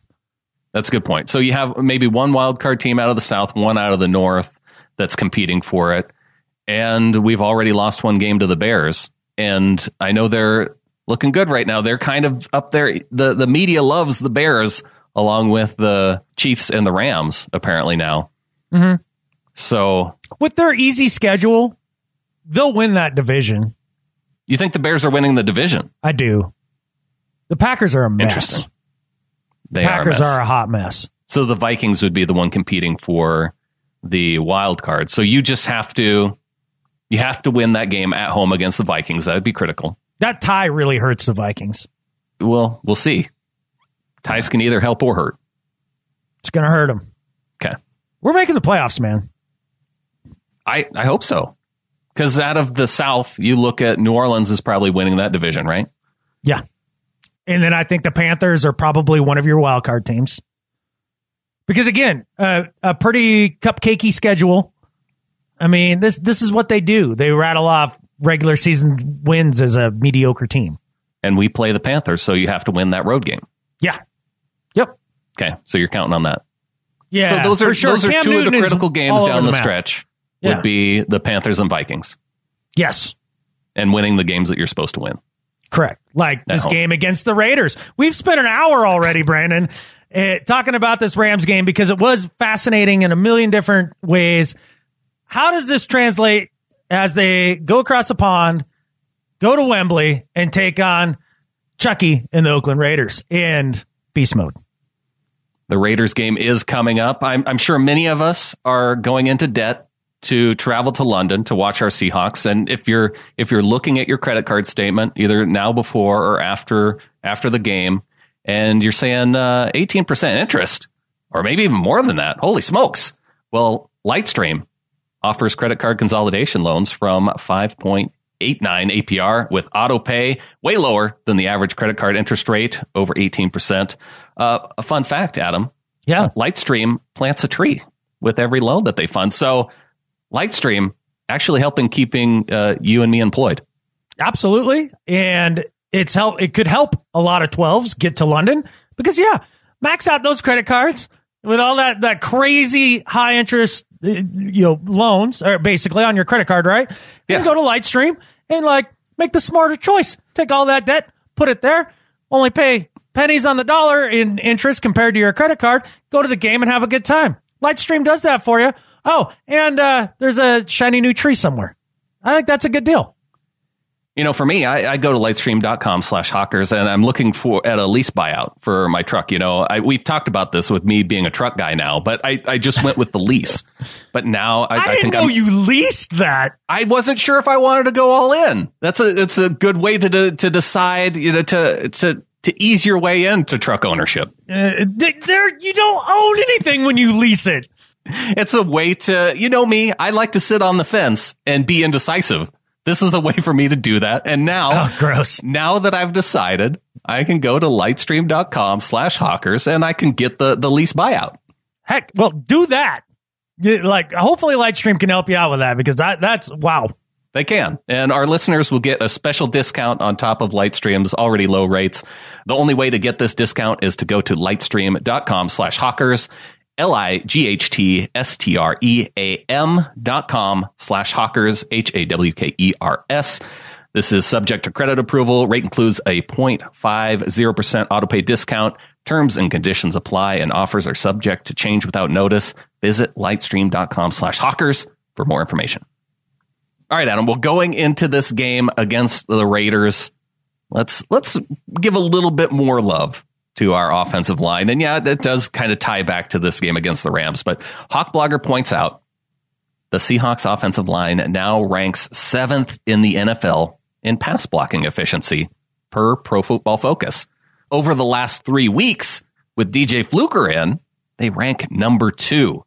That's a good point. So you have maybe one wild card team out of the South, one out of the North that's competing for it. And we've already lost one game to the Bears. And I know they're looking good right now. They're kind of up there. The the media loves the Bears along with the Chiefs and the Rams, apparently now. Mm-hmm. So, with their easy schedule, they'll win that division. You think the Bears are winning the division? I do. The Packers are a mess. They Packers are a, are a hot mess. So the Vikings would be the one competing for the wild card. So you just have to you have to win that game at home against the Vikings. That would be critical. That tie really hurts the Vikings. Well, we'll see. Ties can either help or hurt. It's going to hurt them. Okay. We're making the playoffs, man. I, I hope so. Because out of the South, you look at New Orleans is probably winning that division, right? Yeah. And then I think the Panthers are probably one of your wild card teams. Because again, uh, a pretty cupcakey schedule. I mean, this this is what they do. They rattle off regular season wins as a mediocre team. And we play the Panthers, so you have to win that road game. Yeah. Yep. Okay, so you're counting on that. Yeah, so those are sure. those are Cam two Newton of the critical games down the, the stretch. Yeah. Would be the Panthers and Vikings. Yes, and winning the games that you're supposed to win. Correct. Like At this home. game against the Raiders. We've spent an hour already, Brandan, uh, talking about this Rams game because it was fascinating in a million different ways. How does this translate as they go across the pond, go to Wembley, and take on Chucky and the Oakland Raiders in beast mode? The Raiders game is coming up. I'm, I'm sure many of us are going into debt to travel to London to watch our Seahawks. And if you're if you're looking at your credit card statement, either now before or after after the game, and you're saying uh, 18% interest, or maybe even more than that, holy smokes! Well, Lightstream offers credit card consolidation loans from 5.89 APR with auto pay, way lower than the average credit card interest rate, over 18%. Uh, a fun fact, Adam. Yeah. Lightstream plants a tree with every loan that they fund. So Lightstream actually helping keeping uh, you and me employed. Absolutely. And it's help it could help a lot of 12s get to London because yeah, max out those credit cards with all that that crazy high interest uh, you know loans or basically on your credit card, right? Yeah. You go to Lightstream and like make the smarter choice. Take all that debt, put it there, only pay pennies on the dollar in interest compared to your credit card. Go to the game and have a good time. Lightstream does that for you. Oh, and uh, there's a shiny new tree somewhere. I think that's a good deal. You know, for me, I, I go to lightstream.com slash hawkers and I'm looking for at a lease buyout for my truck. You know, I, we've talked about this with me being a truck guy now, but I, I just went with the lease. But now I, I, I didn't think know I'm, you leased that. I wasn't sure if I wanted to go all in. That's a it's a good way to to, to decide, you know, to to to ease your way into truck ownership. Uh, there, you don't own anything when you lease it. It's a way to, you know me, I like to sit on the fence and be indecisive. This is a way for me to do that. And now, Oh, gross. now that I've decided, I can go to lightstream.com slash hawkers and I can get the, the lease buyout. Heck, well, do that. Like, hopefully, Lightstream can help you out with that because that that's wow. They can. And our listeners will get a special discount on top of Lightstream's already low rates. The only way to get this discount is to go to lightstream.com slash hawkers, L-I-G-H-T-S-T-R-E-A-M dot com slash hawkers, H-A-W-K-E-R-S. This is subject to credit approval. Rate includes a 0.50% autopay discount. Terms and conditions apply and offers are subject to change without notice. Visit lightstream.com slash hawkers for more information. All right, Adam. Well, going into this game against the Raiders, let's let's give a little bit more love to our offensive line. And yeah, it does kind of tie back to this game against the Rams. But Hawk Blogger points out the Seahawks offensive line now ranks seventh in the NFL in pass blocking efficiency per Pro Football Focus. Over the last three weeks, with DJ Fluker in, they rank number two.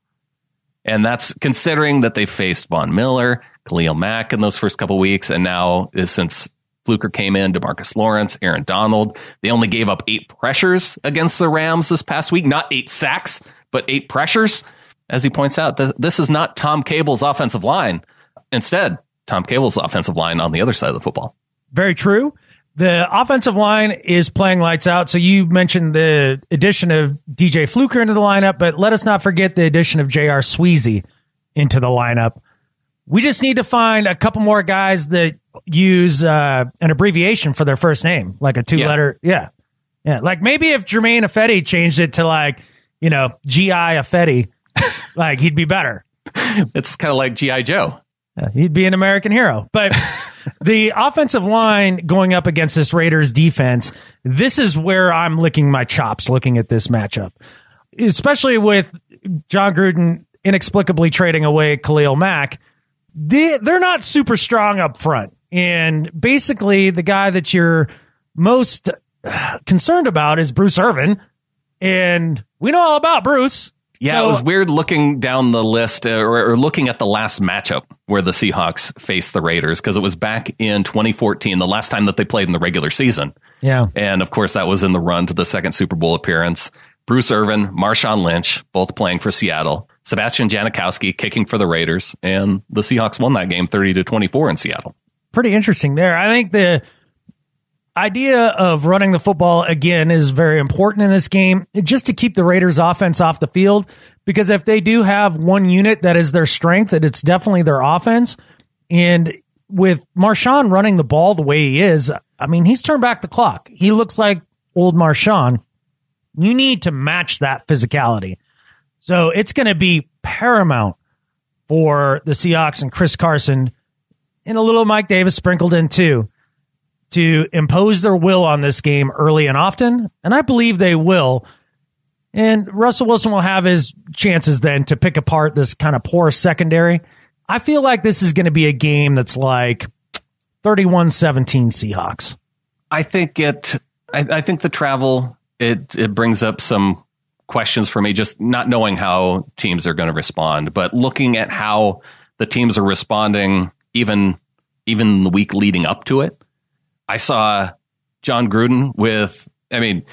And that's considering that they faced Von Miller, Khalil Mack in those first couple weeks, and now uh, since Fluker came in, Demarcus Lawrence, Aaron Donald, they only gave up eight pressures against the Rams this past week. Not eight sacks, but eight pressures. As he points out, th- this is not Tom Cable's offensive line. Instead, Tom Cable's offensive line on the other side of the football. Very true. The offensive line is playing lights out. So you mentioned the addition of DJ Fluker into the lineup, but let us not forget the addition of J.R. Sweezy into the lineup. We just need to find a couple more guys that use uh, an abbreviation for their first name, like a two letter. Yeah. Yeah. Like maybe if Germain Ifedi changed it to like, you know, G.I. Ifedi, like he'd be better. It's kind of like G.I. Joe. Yeah, he'd be an American hero. But the offensive line going up against this Raiders defense, this is where I'm licking my chops looking at this matchup, especially with Jon Gruden inexplicably trading away Khalil Mack. They, they're not super strong up front. And basically, the guy that you're most concerned about is Bruce Irvin. And we know all about Bruce. Yeah, So- it was weird looking down the list uh, or, or looking at the last matchup where the Seahawks faced the Raiders because it was back in 2014, the last time that they played in the regular season. Yeah. And of course, that was in the run to the second Super Bowl appearance. Bruce Irvin, Marshawn Lynch, both playing for Seattle. Sebastian Janikowski kicking for the Raiders, and the Seahawks won that game 30 to 24 in Seattle. Pretty interesting there. I think the idea of running the football again is very important in this game, just to keep the Raiders offense off the field. Because if they do have one unit that is their strength, that it's definitely their offense. And with Marshawn running the ball the way he is, I mean, he's turned back the clock. He looks like old Marshawn. You need to match that physicality. So it's going to be paramount for the Seahawks and Chris Carson and a little Mike Davis sprinkled in too to impose their will on this game early and often. And I believe they will. And Russell Wilson will have his chances then to pick apart this kind of poor secondary. I feel like this is going to be a game that's like 31 17 Seahawks. I think it, I, I think the travel, it, it brings up some questions for me, just not knowing how teams are going to respond, but looking at how the teams are responding, even, even the week leading up to it. I saw Jon Gruden with, I mean,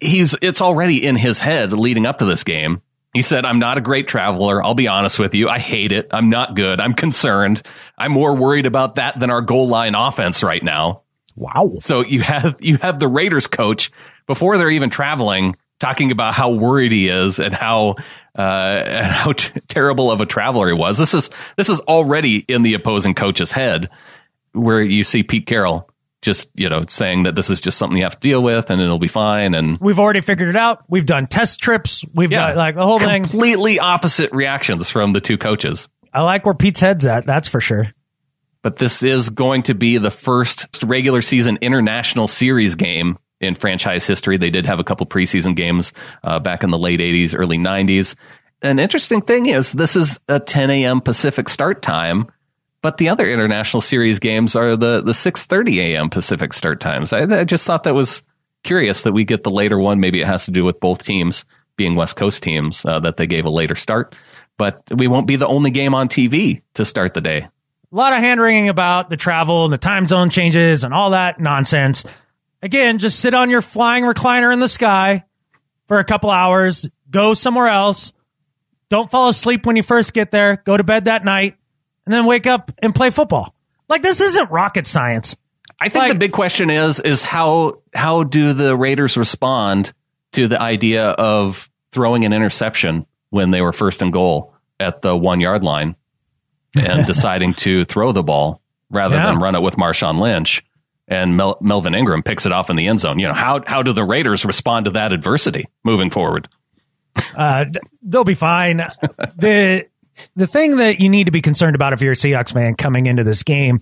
he's, it's already in his head leading up to this game he said, I'm not a great traveler. I'll be honest with you. I hate it. I'm not good. I'm concerned. I'm more worried about that than our goal line offense right now. Wow. So you have you have the Raiders coach before they're even traveling talking about how worried he is and how uh, how t- terrible of a traveler he was. This is this is already in the opposing coach's head where you see Pete Carroll just you know saying that this is just something you have to deal with and it'll be fine and we've already figured it out. We've done test trips. We've yeah, got like the whole completely thing. Completely opposite reactions from the two coaches. I like where pete's head's at that's for sure. But this is going to be the first regular season international series game in franchise history they did have a couple preseason games uh, back in the late 80s early 90s an interesting thing is this is a 10 a.m pacific start time but the other international series games are the the 6:30 a.m. Pacific start times. I, I, just thought that was curious that we get the later one. Maybe it has to do with both teams being West Coast teams uh, that they gave a later start. But we won't be the only game on TV to start the day. A lot of hand wringing about the travel and the time zone changes and all that nonsense. Again, just sit on your flying recliner in the sky for a couple hours. Go somewhere else. Don't fall asleep when you first get there. Go to bed that night and then wake up and play football. Like this isn't rocket science. I think like, the big question is is how how do the Raiders respond to the idea of throwing an interception when they were first and goal at the one yard line and deciding to throw the ball rather yeah. than run it with Marshawn Lynch and Mel- Melvin Ingram picks it off in the end zone. You know how how do the Raiders respond to that adversity moving forward? Uh, they'll be fine. the the thing that you need to be concerned about if you're a Seahawks fan coming into this game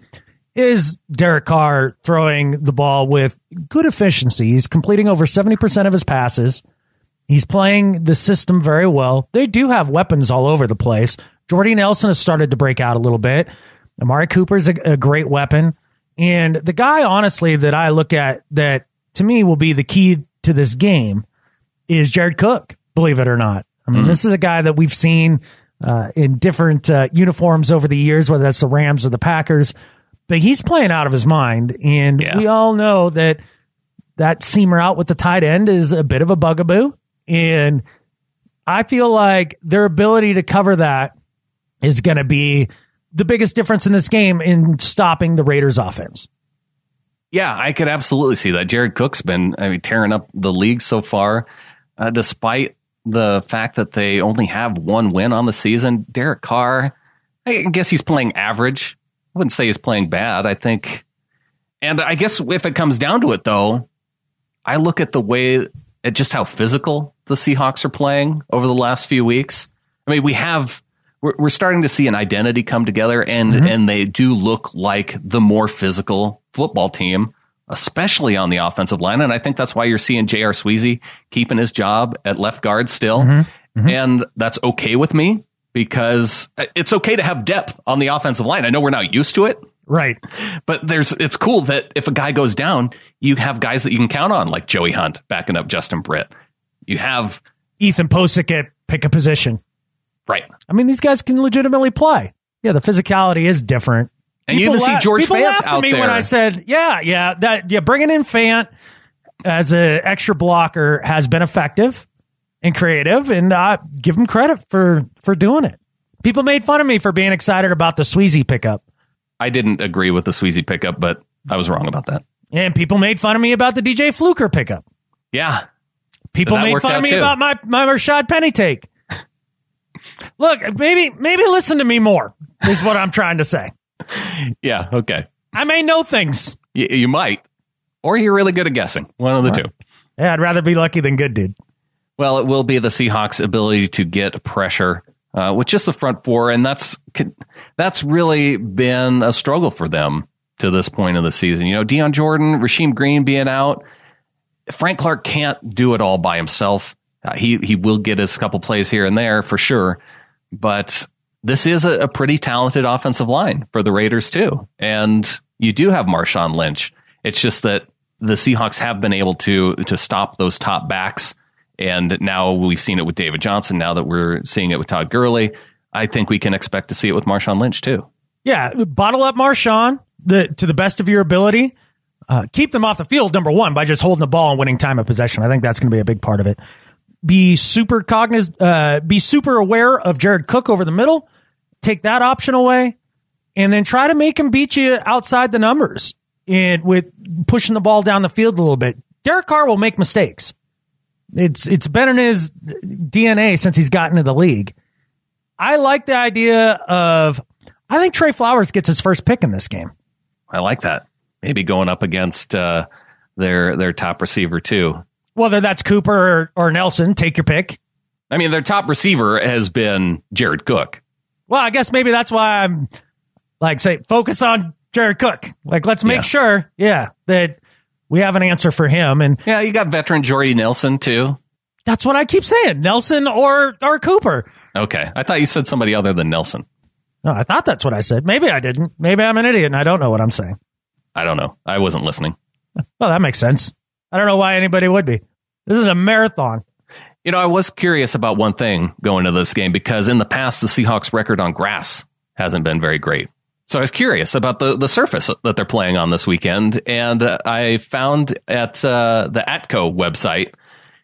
is Derek Carr throwing the ball with good efficiency. He's completing over 70% of his passes. He's playing the system very well. They do have weapons all over the place. Jordy Nelson has started to break out a little bit. Amari Cooper's a, a great weapon. And the guy, honestly, that I look at that to me will be the key to this game is Jared Cook, believe it or not. I mean, mm-hmm. this is a guy that we've seen uh, in different uh, uniforms over the years, whether that's the Rams or the Packers. But he's playing out of his mind, and yeah. we all know that that seamer out with the tight end is a bit of a bugaboo. And I feel like their ability to cover that is going to be the biggest difference in this game in stopping the Raiders' offense. Yeah, I could absolutely see that. Jared Cook's been I mean tearing up the league so far, uh, despite the fact that they only have one win on the season. Derek Carr, I guess he's playing average. I wouldn't say he's playing bad. I think, and I guess if it comes down to it, though, I look at the way at just how physical the Seahawks are playing over the last few weeks. I mean, we have we're, we're starting to see an identity come together, and mm-hmm. and they do look like the more physical football team especially on the offensive line. And I think that's why you're seeing J.R. Sweezy keeping his job at left guard still. Mm-hmm. Mm-hmm. And that's okay with me because it's okay to have depth on the offensive line. I know we're not used to it. Right. But there's it's cool that if a guy goes down, you have guys that you can count on, like Joey Hunt backing up Justin Britt. You have Ethan Pocic at pick a position. Right. I mean, these guys can legitimately play. Yeah, the physicality is different. And people you even la- see George Fant out me there. when I said, "Yeah, yeah, that yeah, bringing in Fant as an extra blocker has been effective and creative, and I give him credit for for doing it." People made fun of me for being excited about the Sweezy pickup. I didn't agree with the Sweezy pickup, but I was wrong about that. And people made fun of me about the DJ Fluker pickup. Yeah. People made fun of me too. about my my Rashaad Penny take. Look, maybe maybe listen to me more is what I'm trying to say yeah. Okay. I may know things. Y- you might, or you're really good at guessing. One of the right. two. Yeah, I'd rather be lucky than good, dude. Well, it will be the Seahawks' ability to get pressure uh, with just the front four, and that's that's really been a struggle for them to this point of the season. You know, Dion Jordan, Rasheem Green being out, Frank Clark can't do it all by himself. Uh, he he will get his couple plays here and there for sure, but this is a, a pretty talented offensive line for the Raiders too, and you do have Marshawn Lynch. It's just that the Seahawks have been able to to stop those top backs, and now we've seen it with David Johnson. Now that we're seeing it with Todd Gurley, I think we can expect to see it with Marshawn Lynch too. Yeah, bottle up Marshawn the, to the best of your ability. Uh, keep them off the field, number one, by just holding the ball and winning time of possession. I think that's going to be a big part of it. Be super cognizant, uh, be super aware of Jared Cook over the middle. Take that option away, and then try to make him beat you outside the numbers and with pushing the ball down the field a little bit. Derek Carr will make mistakes. It's it's been in his DNA since he's gotten into the league. I like the idea of. I think Tre Flowers gets his first pick in this game. I like that. Maybe going up against uh, their their top receiver too. Whether that's Cooper or, or Nelson, take your pick. I mean, their top receiver has been Jared Cook. Well, I guess maybe that's why I'm like say focus on Jared Cook. Like let's make yeah. sure, yeah, that we have an answer for him. And yeah, you got veteran Jordy Nelson too. That's what I keep saying, Nelson or or Cooper. Okay, I thought you said somebody other than Nelson. No, I thought that's what I said. Maybe I didn't. Maybe I'm an idiot and I don't know what I'm saying. I don't know. I wasn't listening. Well, that makes sense. I don't know why anybody would be. This is a marathon. You know, I was curious about one thing going to this game because in the past, the Seahawks' record on grass hasn't been very great. So I was curious about the, the surface that they're playing on this weekend. And uh, I found at uh, the Atco website,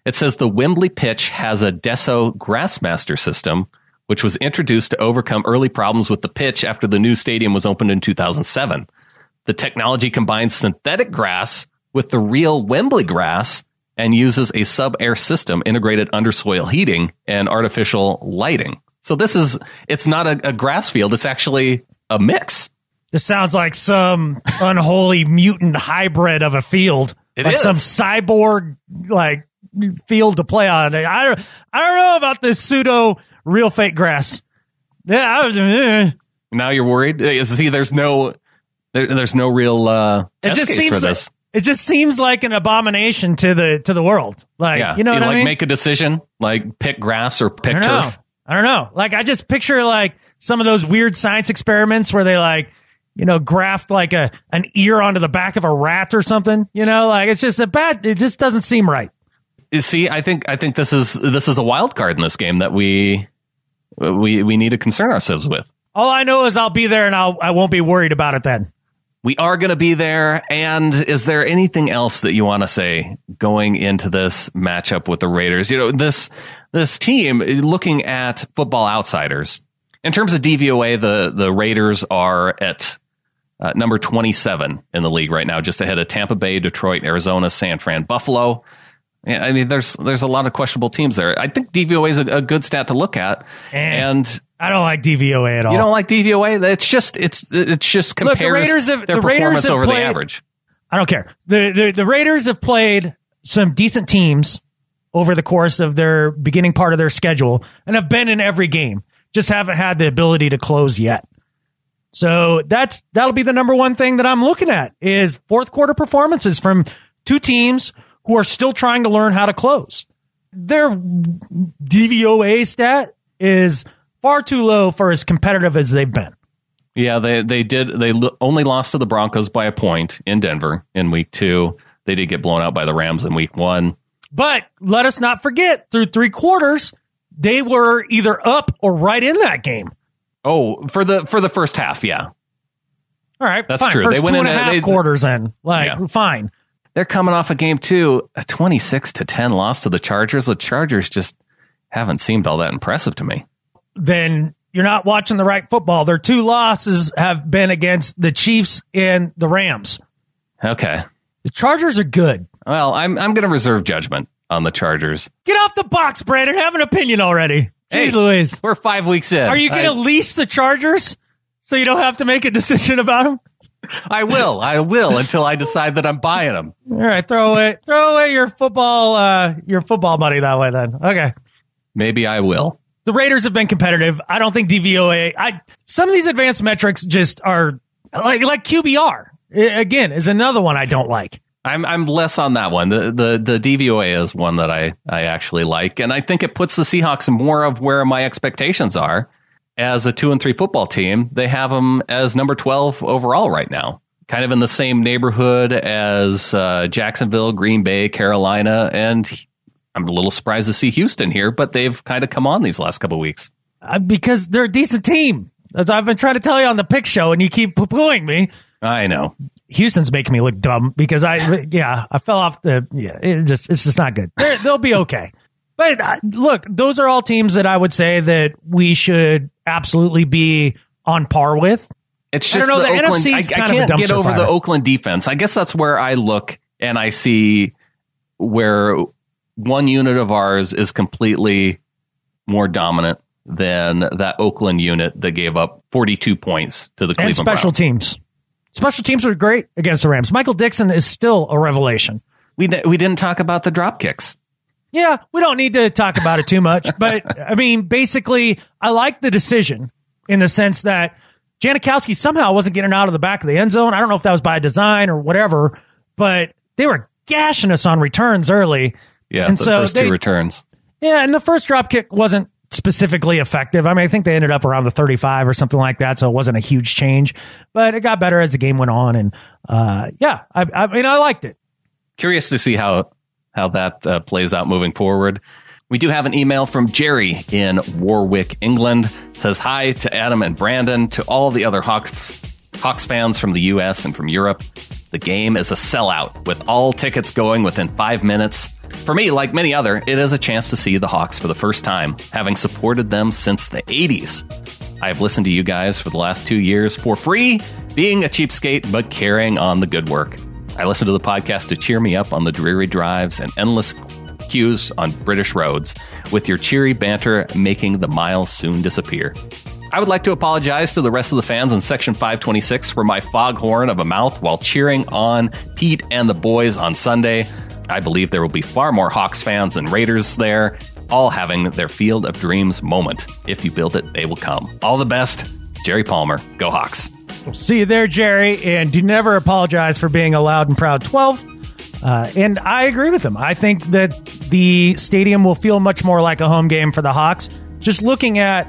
it says the Wembley pitch has a Desso GrassMaster system, which was introduced to overcome early problems with the pitch after the new stadium was opened in 2007. The technology combines synthetic grass with the real Wembley grass and uses a sub air system, integrated undersoil heating, and artificial lighting. So this is, it's not a, a grass field, it's actually a mix. This sounds like some unholy mutant hybrid of a field. It like is. some cyborg like field to play on. I I don't know about this pseudo real fake grass. Yeah. I, eh. Now you're worried. See, there's no there, there's no real uh, it just seems like, it just seems like an abomination to the to the world. Like yeah. you know, you like I mean? make a decision, like pick grass or pick I turf. Know. I don't know. Like I just picture like some of those weird science experiments where they like you know graft like a an ear onto the back of a rat or something. You know, like it's just a bad. It just doesn't seem right. You see, I think I think this is this is a wild card in this game that we we we need to concern ourselves with. All I know is I'll be there and I'll I won't be worried about it then we are going to be there. And is there anything else that you want to say going into this matchup with the Raiders? You know, this, this team looking at football outsiders in terms of DVOA, the, the Raiders are at uh, number 27 in the league right now, just ahead of Tampa Bay, Detroit, Arizona, San Fran, Buffalo. Yeah, I mean, there's there's a lot of questionable teams there. I think DVOA is a, a good stat to look at, and, and I don't like DVOA at all. You don't like DVOA? It's just it's it's just compares Look, the Raiders have, their the Raiders have over played, the average. I don't care. The, the the Raiders have played some decent teams over the course of their beginning part of their schedule and have been in every game. Just haven't had the ability to close yet. So that's that'll be the number one thing that I'm looking at is fourth quarter performances from two teams who are still trying to learn how to close. Their DVOA stat is far too low for as competitive as they've been. Yeah, they they did. They only lost to the Broncos by a point in Denver in week two. They did get blown out by the Rams in week one. But let us not forget, through three quarters, they were either up or right in that game. Oh, for the for the first half, yeah. All right, that's fine. true. First they went two in and a half they, quarters in, like yeah. fine. They're coming off a game two, a twenty six to ten loss to the Chargers. The Chargers just haven't seemed all that impressive to me. Then you're not watching the right football. Their two losses have been against the Chiefs and the Rams. Okay, the Chargers are good. Well, I'm I'm going to reserve judgment on the Chargers. Get off the box, Brandan. Have an opinion already. Jeez hey, Louise. We're five weeks in. Are you going to lease the Chargers so you don't have to make a decision about them? I will. I will until I decide that I'm buying them. All right, throw away throw away your football uh your football money that way then. Okay. Maybe I will. The Raiders have been competitive. I don't think DVOA I some of these advanced metrics just are like like QBR. Again, is another one I don't like. I'm I'm less on that one. The the the DVOA is one that I I actually like, and I think it puts the Seahawks more of where my expectations are. as a two and three football team, they have them as number 12 overall right now. Kind of in the same neighborhood as uh, Jacksonville, Green Bay, Carolina, and I'm a little surprised to see Houston here, but they've kind of come on these last couple weeks. Uh, because they're a decent team. As I've been trying to tell you on the pick show, and you keep poo-pooing me. I know. Houston's making me look dumb because I, yeah, I fell off the, yeah, it just, it's just not good. they will be okay. But uh, look, those are all teams that I would say that we should absolutely be on par with. It's just I don't know, the, the Oakland, NFC's I, I can't get over fire. the Oakland defense. I guess that's where I look and I see where one unit of ours is completely more dominant than that Oakland unit that gave up 42 points to the Cleveland and special Browns. teams. Special teams were great against the Rams. Michael Dickson is still a revelation. We we didn't talk about the drop kicks. Yeah, we don't need to talk about it too much, but I mean, basically, I like the decision in the sense that Janikowski somehow wasn't getting out of the back of the end zone. I don't know if that was by design or whatever, but they were gashing us on returns early. Yeah, and the so first they, two returns. Yeah, and the first drop kick wasn't specifically effective. I mean, I think they ended up around the 35 or something like that, so it wasn't a huge change, but it got better as the game went on. And uh, yeah, I, I, mean, I liked it. Curious to see how how that uh, plays out moving forward. We do have an email from Jerry in Warwick, England. It says hi to Adam and Brandan, to all the other Hawks Hawks fans from the U.S. and from Europe. The game is a sellout with all tickets going within five minutes. For me, like many other, it is a chance to see the Hawks for the first time, having supported them since the 80s. I have listened to you guys for the last two years for free, being a cheapskate, but carrying on the good work. I listen to the podcast to cheer me up on the dreary drives and endless queues on British roads, with your cheery banter making the miles soon disappear. I would like to apologize to the rest of the fans in Section 526 for my foghorn of a mouth while cheering on Pete and the boys on Sunday. I believe there will be far more Hawks fans than Raiders there, all having their field of dreams moment. If you build it, they will come. All the best, Jerry Palmer. Go Hawks. See you there, Jerry. And do never apologize for being a loud and proud 12. Uh, and I agree with him. I think that the stadium will feel much more like a home game for the Hawks. Just looking at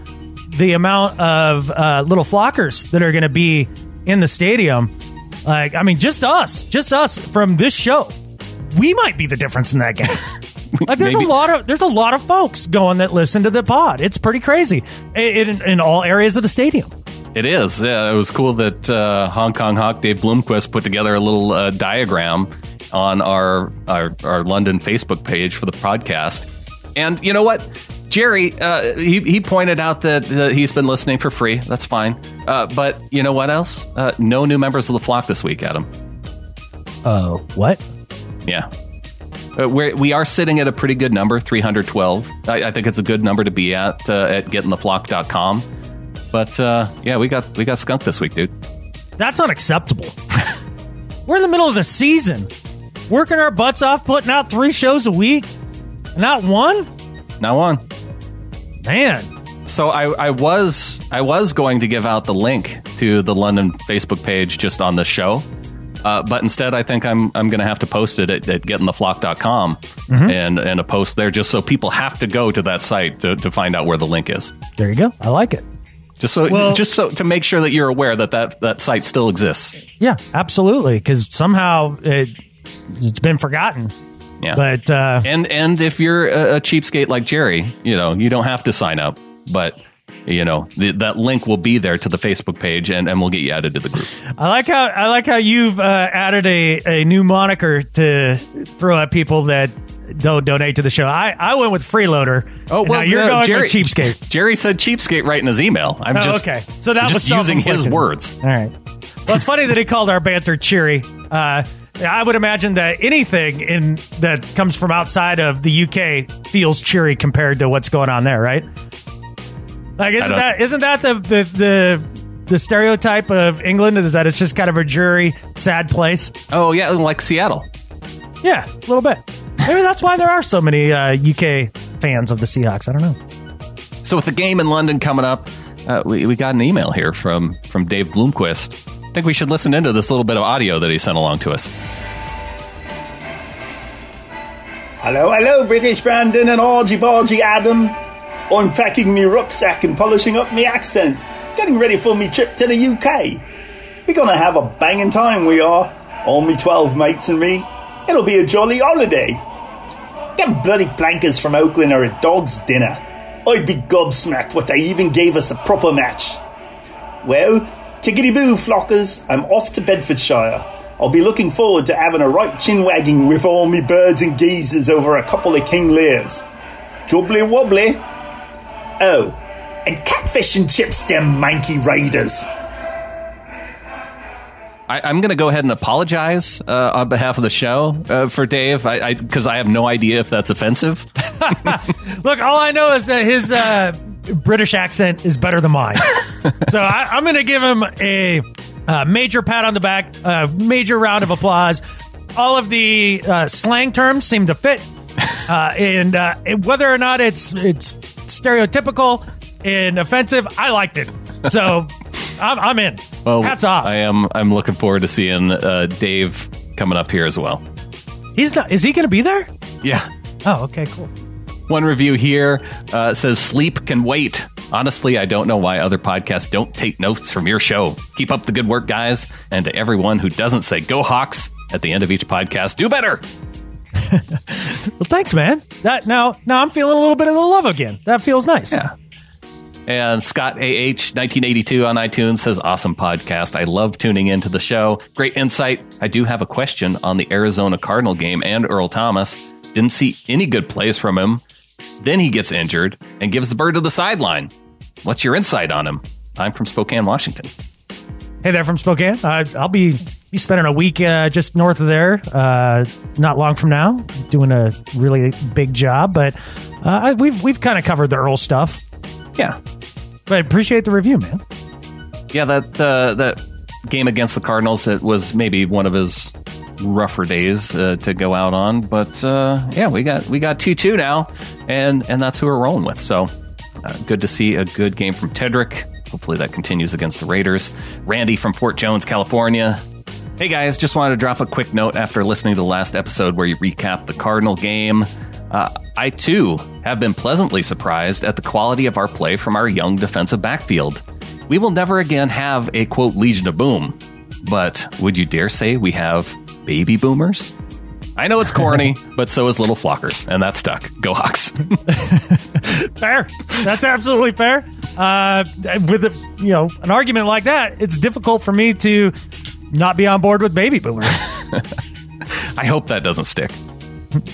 the amount of uh, little flockers that are going to be in the stadium, like, I mean, just us, just us from this show we might be the difference in that game. like there's Maybe. a lot of there's a lot of folks going that listen to the pod. It's pretty crazy in, in, in all areas of the stadium. It is. Yeah, it was cool that uh, Hong Kong Hawk Dave Bloomquist put together a little uh, diagram on our, our, our London Facebook page for the podcast. And you know what, Jerry, uh, he he pointed out that uh, he's been listening for free. That's fine. Uh, but you know what else? Uh, no new members of the flock this week, Adam. Oh, what? Yeah. Uh, we're, we are sitting at a pretty good number, 312. I, I think it's a good number to be at uh, at getintheflock.com. But uh, yeah, we got we got skunked this week, dude. That's unacceptable. we're in the middle of the season, working our butts off, putting out three shows a week. Not one. Not one. Man. So I, I was I was going to give out the link to the London Facebook page just on the show. Uh, but instead, I think I'm I'm going to have to post it at, at getintheflock.com mm-hmm. and and a post there just so people have to go to that site to, to find out where the link is. There you go. I like it. Just so well, just so to make sure that you're aware that that, that site still exists. Yeah, absolutely. Because somehow it it's been forgotten. Yeah. But uh, and and if you're a, a cheapskate like Jerry, you know you don't have to sign up, but you know the, that link will be there to the Facebook page, and, and we'll get you added to the group. I like how I like how you've uh, added a, a new moniker to throw at people that don't donate to the show. I, I went with freeloader. Oh well, you're uh, going Jerry, with cheapskate. Jerry said cheapskate right in his email. I'm oh, just okay. So that was using his words. All right. Well, it's funny that he called our banter cheery. Uh, I would imagine that anything in that comes from outside of the UK feels cheery compared to what's going on there, right? Like isn't that isn't that the, the the the stereotype of England is that it's just kind of a dreary, sad place? Oh yeah, like Seattle. Yeah, a little bit. Maybe that's why there are so many uh, UK fans of the Seahawks. I don't know. So with the game in London coming up, uh, we, we got an email here from from Dave Bloomquist. I think we should listen into this little bit of audio that he sent along to us. Hello, hello, British Brandan and Orgy Borgy Adam. unpacking me rucksack and polishing up me accent, getting ready for me trip to the UK. We're gonna have a banging time, we are. All me 12 mates and me. It'll be a jolly holiday. Them bloody blankers from Oakland are a dog's dinner. I'd be gobsmacked what they even gave us a proper match. Well, tickety boo, flockers, I'm off to Bedfordshire. I'll be looking forward to having a right chin wagging with all me birds and geezers over a couple of King Lears. Jubbly wobbly. Oh, and catfish and chips, them manky raiders. I, am going to go ahead and apologize uh, on behalf of the show uh, for Dave, because I, I, I, have no idea if that's offensive. Look, all I know is that his uh, British accent is better than mine, so I, am going to give him a uh, major pat on the back, a major round of applause. All of the uh, slang terms seem to fit, uh, and whether or not it's it's stereotypical and offensive, I liked it. So I'm, I'm in. Well, hats off. I am. I'm looking forward to seeing uh, Dave coming up here as well. He's not. Is he going to be there? Yeah. Oh, okay, cool. One review here uh, says sleep can wait. Honestly, I don't know why other podcasts don't take notes from your show. Keep up the good work, guys. And to everyone who doesn't say "Go Hawks" at the end of each podcast, do better. well, thanks, man. That now, now I'm feeling a little bit of the love again. That feels nice. Yeah. And Scott AH 1982 on iTunes says, Awesome podcast. I love tuning into the show. Great insight. I do have a question on the Arizona Cardinal game and Earl Thomas. Didn't see any good plays from him. Then he gets injured and gives the bird to the sideline. What's your insight on him? I'm from Spokane, Washington. Hey there from Spokane. Uh, I'll be, be spending a week uh, just north of there, uh, not long from now, doing a really big job. But uh, we've we've kind of covered the Earl stuff. Yeah, but I appreciate the review, man. Yeah, that uh, that game against the Cardinals it was maybe one of his rougher days uh, to go out on, but uh, yeah, we got we got two two now, and and that's who we're rolling with. So uh, good to see a good game from Tedric. Hopefully that continues against the Raiders. Randy from Fort Jones, California. Hey guys, just wanted to drop a quick note after listening to the last episode where you recap the Cardinal game. Uh, I too have been pleasantly surprised at the quality of our play from our young defensive backfield. We will never again have a quote Legion of Boom, but would you dare say we have baby boomers? I know it's corny, but so is Little Flockers, and that stuck. Go Hawks! fair. That's absolutely fair. Uh, with a, you know an argument like that, it's difficult for me to not be on board with baby boomers. I hope that doesn't stick.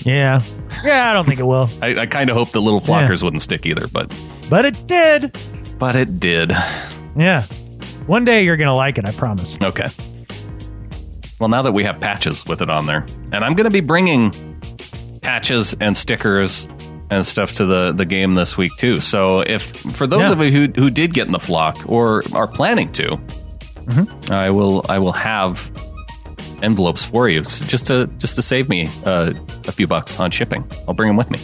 Yeah. Yeah, I don't think it will. I, I kind of hope the little flockers yeah. wouldn't stick either, but. But it did. But it did. Yeah. One day you're going to like it, I promise. Okay. Well, now that we have patches with it on there, and I'm going to be bringing patches and stickers and stuff to the, the game this week too. So if for those yeah. of you who, who did get in the flock or are planning to, mm-hmm. I will I will have envelopes for you just to just to save me uh, a few bucks on shipping. I'll bring them with me.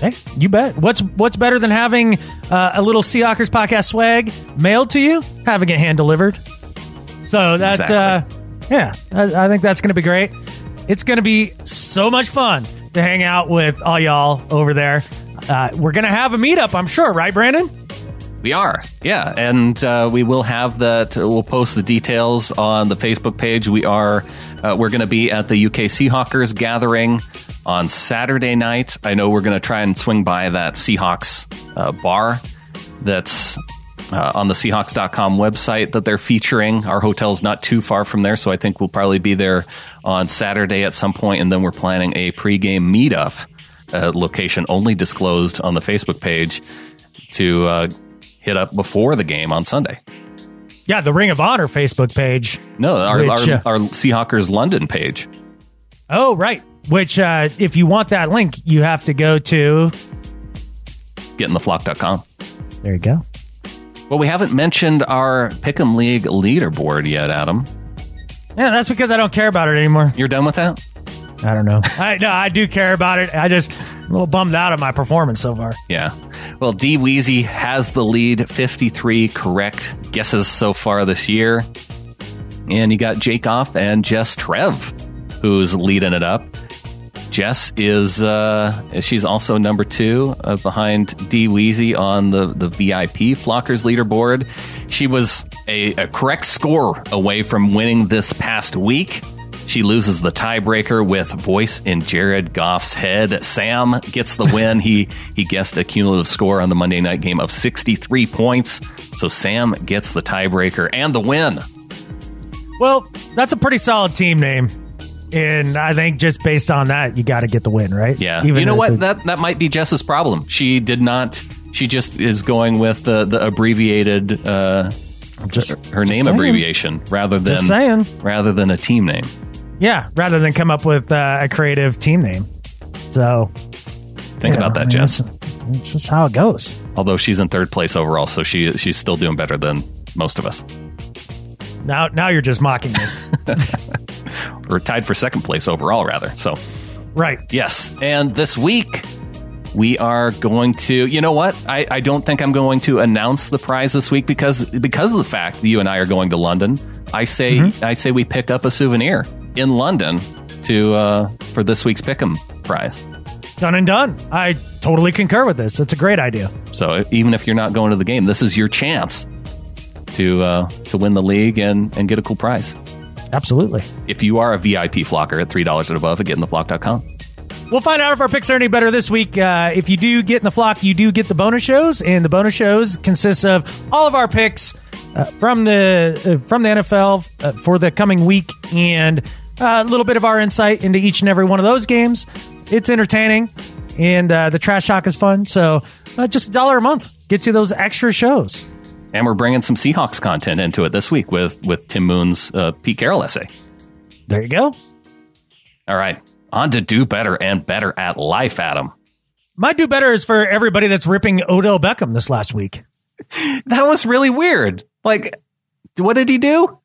Hey, you bet. What's what's better than having uh, a little Seahawkers podcast swag mailed to you? Having it hand delivered. So that exactly. uh, yeah, I, I think that's going to be great. It's going to be so much fun to hang out with all y'all over there. Uh, we're going to have a meetup, I'm sure, right, Brandan? We are, yeah, and uh, we will have that. We'll post the details on the Facebook page. We are, uh, we're going to be at the UK Seahawkers gathering on Saturday night. I know we're going to try and swing by that Seahawks uh, bar that's uh, on the Seahawks.com website that they're featuring. Our hotel's not too far from there, so I think we'll probably be there on Saturday at some point, and then we're planning a pregame meetup. Uh, location only disclosed on the Facebook page to uh, hit up before the game on Sunday. Yeah, the Ring of Honor Facebook page. No, our, which, our, uh, our Seahawkers London page. Oh, right. Which, uh, if you want that link, you have to go to getintheflock.com. There you go. Well, we haven't mentioned our Pick'em League leaderboard yet, Adam. Yeah, that's because I don't care about it anymore. You're done with that? I don't know. I no, I do care about it. I just I'm a little bummed out of my performance so far. Yeah. Well, D Weezy has the lead, 53 correct guesses so far this year. And you got Jake Off and Jess Trev, who's leading it up. Jess is uh, she's also number two uh, behind D Weezy on the the VIP Flockers leaderboard. She was a, a correct score away from winning this past week. She loses the tiebreaker with voice in Jared Goff's head. Sam gets the win. he he guessed a cumulative score on the Monday night game of 63 points. So Sam gets the tiebreaker and the win. Well, that's a pretty solid team name. And I think just based on that, you got to get the win, right? Yeah. Even you know what? The, that that might be Jess's problem. She did not. She just is going with the the abbreviated. Uh, just her just name saying. abbreviation rather than saying rather than a team name. Yeah, rather than come up with uh, a creative team name. So think about know, that, I mean, Jess. It's just how it goes. Although she's in third place overall, so she she's still doing better than most of us. Now, now you're just mocking me. We're tied for second place overall, rather. So, right. Yes, and this week we are going to. You know what? I, I don't think I'm going to announce the prize this week because because of the fact that you and I are going to London. I say mm-hmm. I say we pick up a souvenir in London to uh, for this week's Pick'em prize. Done and done. I totally concur with this. It's a great idea. So even if you're not going to the game, this is your chance to uh, to win the league and and get a cool prize. Absolutely. If you are a VIP flocker at three dollars and above at getintheflock.com. We'll find out if our picks are any better this week. Uh, if you do get in the flock, you do get the bonus shows, and the bonus shows consists of all of our picks uh, from the uh, from the NFL uh, for the coming week and a little bit of our insight into each and every one of those games. It's entertaining, and uh, the trash talk is fun. So uh, just a dollar a month gets you those extra shows. And we're bringing some Seahawks content into it this week with with Tim Moon's uh, Pete Carroll essay. There you go. All right, on to do better and better at life, Adam. My do better is for everybody that's ripping Odell Beckham this last week. that was really weird. Like, what did he do?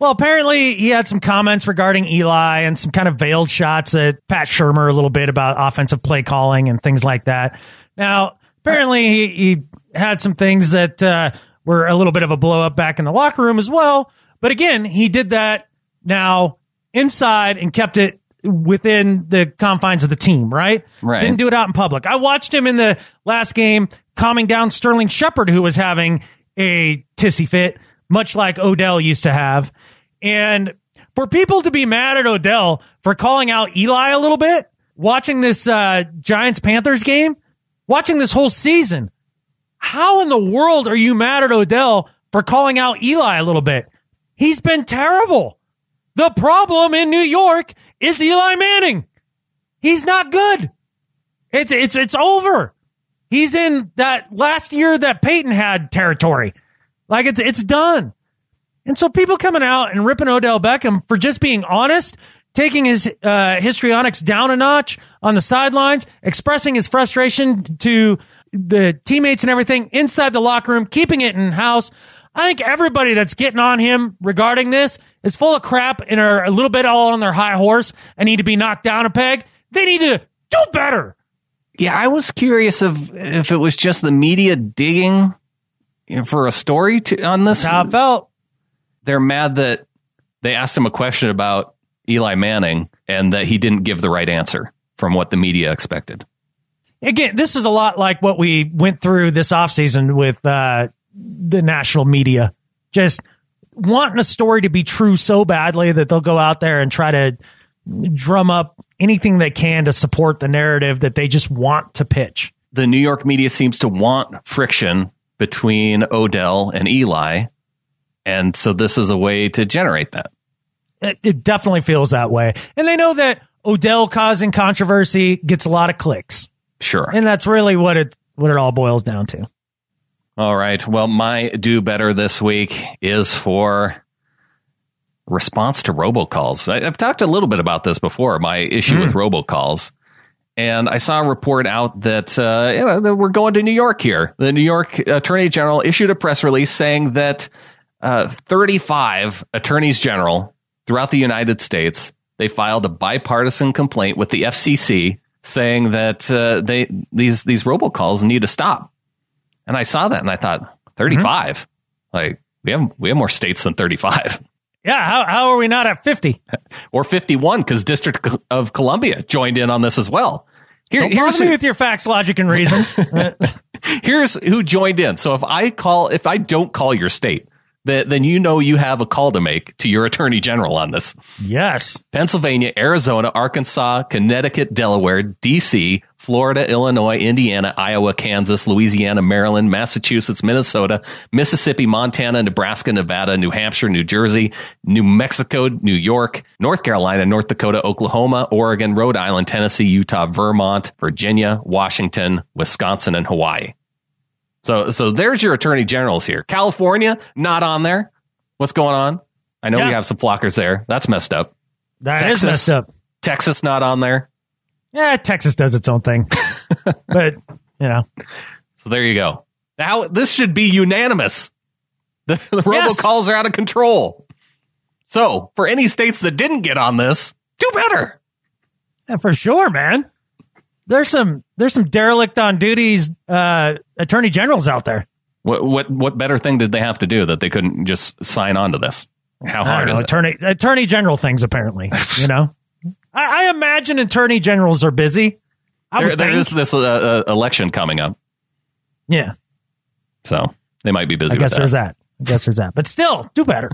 Well, apparently he had some comments regarding Eli and some kind of veiled shots at Pat Shurmur a little bit about offensive play calling and things like that. Now, apparently he, he had some things that uh, were a little bit of a blow up back in the locker room as well. But again, he did that now inside and kept it within the confines of the team, right? Right. Didn't do it out in public. I watched him in the last game calming down Sterling Shepard, who was having a tissy fit, much like Odell used to have. And for people to be mad at Odell for calling out Eli a little bit, watching this uh, Giants Panthers game, watching this whole season, how in the world are you mad at Odell for calling out Eli a little bit? He's been terrible. The problem in New York is Eli Manning. He's not good. It's it's it's over. He's in that last year that Peyton had territory. Like it's it's done. And so people coming out and ripping Odell Beckham for just being honest, taking his uh, histrionics down a notch on the sidelines, expressing his frustration to the teammates and everything inside the locker room, keeping it in house. I think everybody that's getting on him regarding this is full of crap and are a little bit all on their high horse and need to be knocked down a peg. They need to do better. Yeah, I was curious if if it was just the media digging for a story to, on this. That's how it felt they're mad that they asked him a question about Eli Manning and that he didn't give the right answer from what the media expected. Again, this is a lot like what we went through this offseason with uh, the national media. Just wanting a story to be true so badly that they'll go out there and try to drum up anything they can to support the narrative that they just want to pitch. The New York media seems to want friction between Odell and Eli and so this is a way to generate that. It, it definitely feels that way. And they know that Odell causing controversy gets a lot of clicks. Sure. And that's really what it what it all boils down to. All right. Well, my do better this week is for response to robocalls. I, have talked a little bit about this before, my issue mm. with robocalls. And I saw a report out that, uh, you know, that we're going to New York here. The New York Attorney General issued a press release saying that uh, 35 attorneys general throughout the United States. They filed a bipartisan complaint with the FCC saying that uh, they these these robocalls need to stop. And I saw that and I thought 35. Mm-hmm. Like we have we have more states than 35. Yeah, how, how are we not at 50? or 51 because District of Columbia joined in on this as well. Here, Don't here's me with your facts, logic, and reason. here's who joined in. So if I call, if I don't call your state, then you know you have a call to make to your attorney general on this. Yes. Pennsylvania, Arizona, Arkansas, Connecticut, Delaware, DC, Florida, Illinois, Indiana, Iowa, Kansas, Louisiana, Maryland, Massachusetts, Minnesota, Mississippi, Montana, Nebraska, Nevada, New Hampshire, New Jersey, New Mexico, New York, North Carolina, North Dakota, Oklahoma, Oregon, Rhode Island, Tennessee, Utah, Vermont, Virginia, Washington, Wisconsin, and Hawaii. So, so there's your attorney generals here. California, not on there. What's going on? I know yeah. we have some flockers there. That's messed up. That Texas, is messed up. Texas, not on there. Yeah, Texas does its own thing. but, you know. So there you go. Now, this should be unanimous. The, the yes. robocalls are out of control. So, for any states that didn't get on this, do better. Yeah, for sure, man there's some there's some derelict on duties uh, attorney generals out there. What what what better thing did they have to do that they couldn't just sign on to this? How hard know, is attorney it? attorney general things apparently? you know, I, I, imagine attorney generals are busy. there, there is this uh, uh, election coming up. Yeah, so they might be busy. I guess that. there's that. I guess there's that. But still, do better.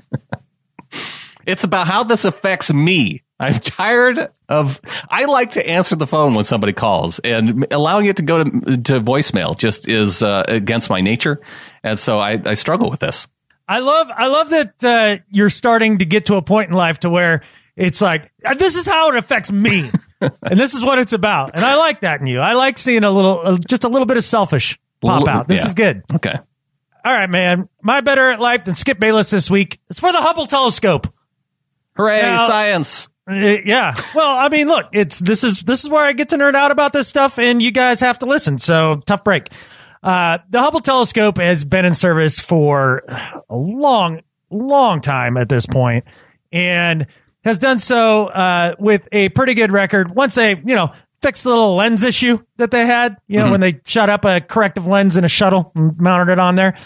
it's about how this affects me. I'm tired of. I like to answer the phone when somebody calls, and allowing it to go to, to voicemail just is uh, against my nature, and so I, I, struggle with this. I love I love that uh, you're starting to get to a point in life to where it's like uh, this is how it affects me, and this is what it's about, and I like that in you. I like seeing a little, uh, just a little bit of selfish pop out. This yeah. is good. Okay. All right, man. My better at life than Skip Bayless this week is for the Hubble telescope. Hooray, now, science. Uh, yeah. Well, I mean, look, it's this is this is where I get to nerd out about this stuff, and you guys have to listen. So tough break. Uh, the Hubble telescope has been in service for a long, long time at this point, and has done so uh, with a pretty good record. Once they, you know, fixed the little lens issue that they had, you know, mm-hmm. when they shot up a corrective lens in a shuttle and mounted it on there.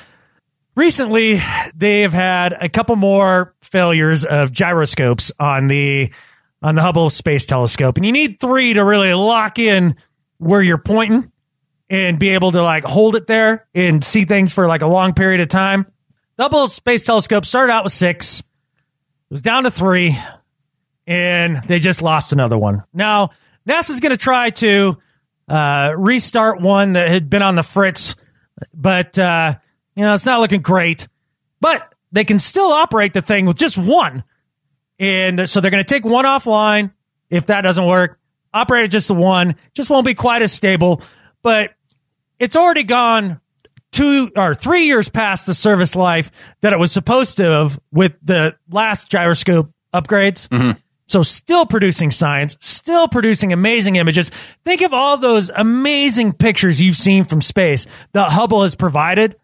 Recently, they've had a couple more failures of gyroscopes on the on the Hubble Space Telescope. And you need three to really lock in where you're pointing and be able to like hold it there and see things for like a long period of time. The Hubble Space Telescope started out with six, it was down to three, and they just lost another one. Now, NASA's going to try to uh, restart one that had been on the fritz, but uh, you know it's not looking great. But they can still operate the thing with just one and so they're going to take one offline. If that doesn't work, operate at just the one. Just won't be quite as stable, but it's already gone two or three years past the service life that it was supposed to have with the last gyroscope upgrades. Mm-hmm. So still producing science, still producing amazing images. Think of all those amazing pictures you've seen from space that Hubble has provided.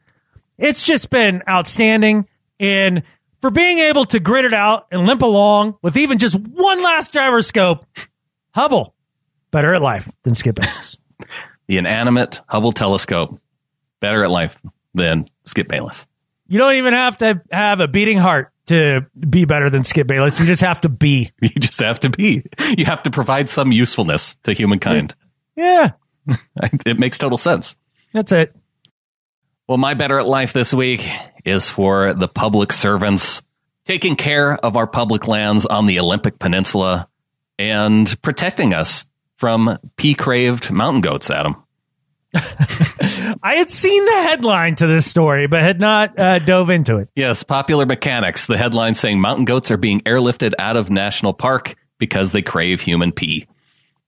It's just been outstanding. And for being able to grit it out and limp along with even just one last gyroscope. Hubble, better at life than Skip Bayless. the inanimate Hubble telescope, better at life than Skip Bayless. You don't even have to have a beating heart to be better than Skip Bayless. You just have to be. You just have to be. You have to provide some usefulness to humankind. Yeah. it makes total sense. That's it. Well, my better at life this week is for the public servants taking care of our public lands on the Olympic Peninsula and protecting us from pea craved mountain goats, Adam. I had seen the headline to this story, but had not uh, dove into it. Yes, Popular Mechanics, the headline saying mountain goats are being airlifted out of national park because they crave human pee.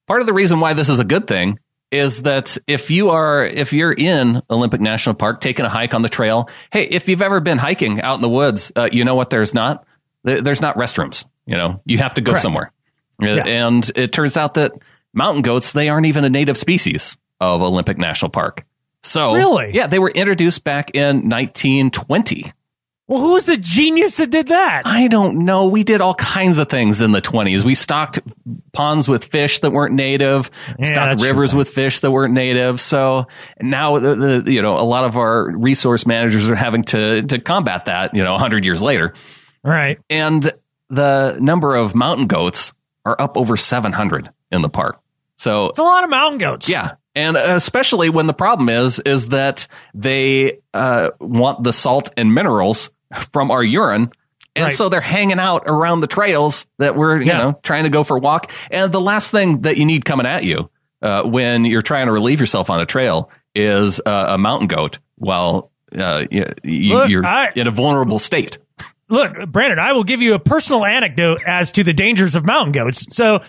Part of the reason why this is a good thing is that if you are if you're in Olympic National Park taking a hike on the trail, hey, if you've ever been hiking out in the woods, uh, you know what there's not there's not restrooms. You know, you have to go Correct. somewhere. Yeah. And it turns out that mountain goats they aren't even a native species of Olympic National Park. So really, yeah, they were introduced back in 1920 well, who was the genius that did that? I don't know. We did all kinds of things in the 20s. We stocked ponds with fish that weren't native, yeah, stocked rivers true. with fish that weren't native. So now, the, the, you know, a lot of our resource managers are having to to combat that. You know, 100 years later. Right. And the number of mountain goats are up over 700 in the park. So it's a lot of mountain goats. Yeah. And especially when the problem is, is that they uh, want the salt and minerals from our urine. And Right. so they're hanging out around the trails that we're, you Yeah. know, trying to go for a walk. And the last thing that you need coming at you uh, when you're trying to relieve yourself on a trail is uh, a mountain goat while uh, you, you, Look, you're I- in a vulnerable state. Look, Brandan, I will give you a personal anecdote as to the dangers of mountain goats. So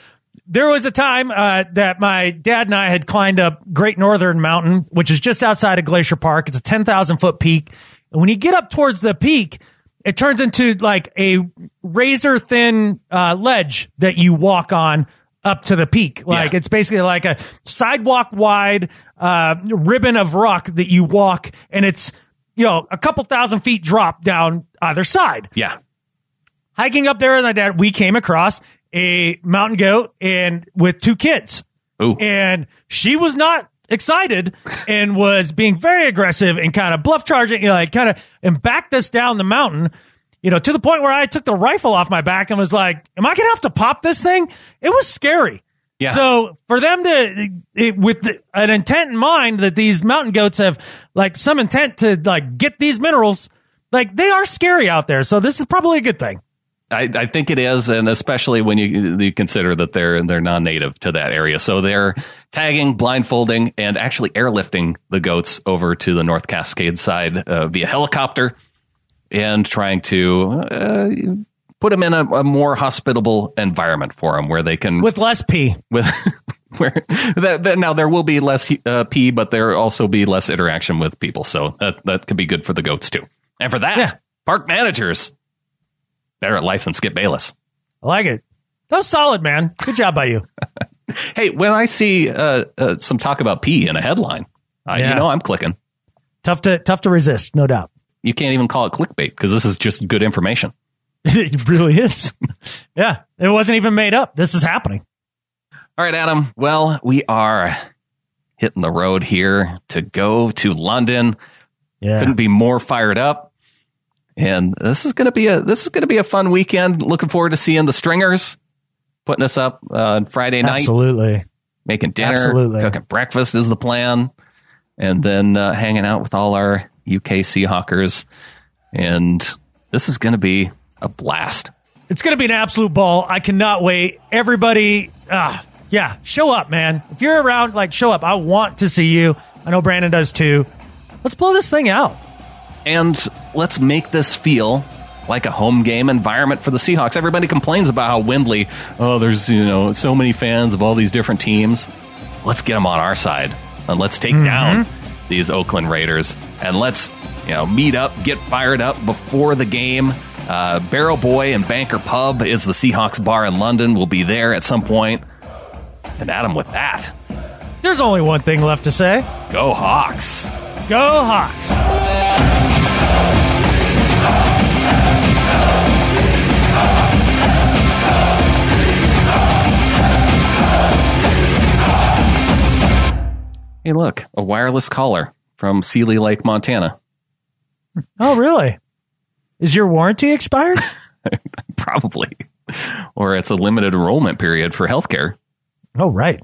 there was a time uh, that my dad and I had climbed up Great Northern Mountain, which is just outside of Glacier Park. It's a 10,000 foot peak. And when you get up towards the peak, it turns into like a razor thin uh, ledge that you walk on up to the peak. Like Yeah. it's basically like a sidewalk wide uh, ribbon of rock that you walk, and it's you know a couple thousand feet drop down either side Yeah. hiking up there with my dad, we came across a mountain goat and with two kids. Ooh. And she was not excited and was being very aggressive and kind of bluff charging, you know, like kind of and backed us down the mountain, you know, to the point where I took the rifle off my back and was like, Am I gonna have to pop this thing? It was scary. Yeah. So for them to, it, with the, an intent in mind that these mountain goats have like some intent to like get these minerals, like they are scary out there. So this is probably a good thing. I, I think it is, and especially when you you consider that they're they're non-native to that area, so they're tagging, blindfolding, and actually airlifting the goats over to the North Cascade side uh, via helicopter, and trying to uh, put them in a, a more hospitable environment for them, where they can with less pee. with where that, that now there will be less uh, pee, but there will also be less interaction with people, so that that could be good for the goats too. And for that, Yeah. park managers better at life than Skip Bayless. I like it. That was solid, man. Good job by you. Hey, when I see uh, uh, some talk about pee in a headline, I, Yeah. you know I'm clicking. Tough to tough to resist, no doubt. You can't even call it clickbait because this is just good information. it really is. yeah, it wasn't even made up. This is happening. All right, Adam. Well, we are hitting the road here to go to London. Yeah. Couldn't be more fired up. And this is gonna be a this is gonna be a fun weekend. Looking forward to seeing the Stringers putting us up uh, Friday night, Absolutely. making dinner, Absolutely. cooking breakfast is the plan, and then uh, hanging out with all our UK Seahawkers. And this is gonna be a blast. It's going to be an absolute ball. I cannot wait. Everybody, ah, yeah, show up, man. If you're around, like, show up. I want to see you. I know Brandan does too. Let's blow this thing out. And let's make this feel like a home game environment for the Seahawks. Everybody complains about how Wembley, oh, there's you know so many fans of all these different teams. Let's get them on our side and let's take down these Oakland Raiders and let's you know meet up, get fired up before the game. Uh, Barrowboy and Banker Pub is the Seahawks bar in London. We'll be there at some point. And Adam, with that, There's only one thing left to say go Hawks. Go Hawks. Hey, look, a wireless caller from Seeley Lake, Montana. Oh, really? Is your warranty expired? Probably. Or it's a limited enrollment period for healthcare. oh, right.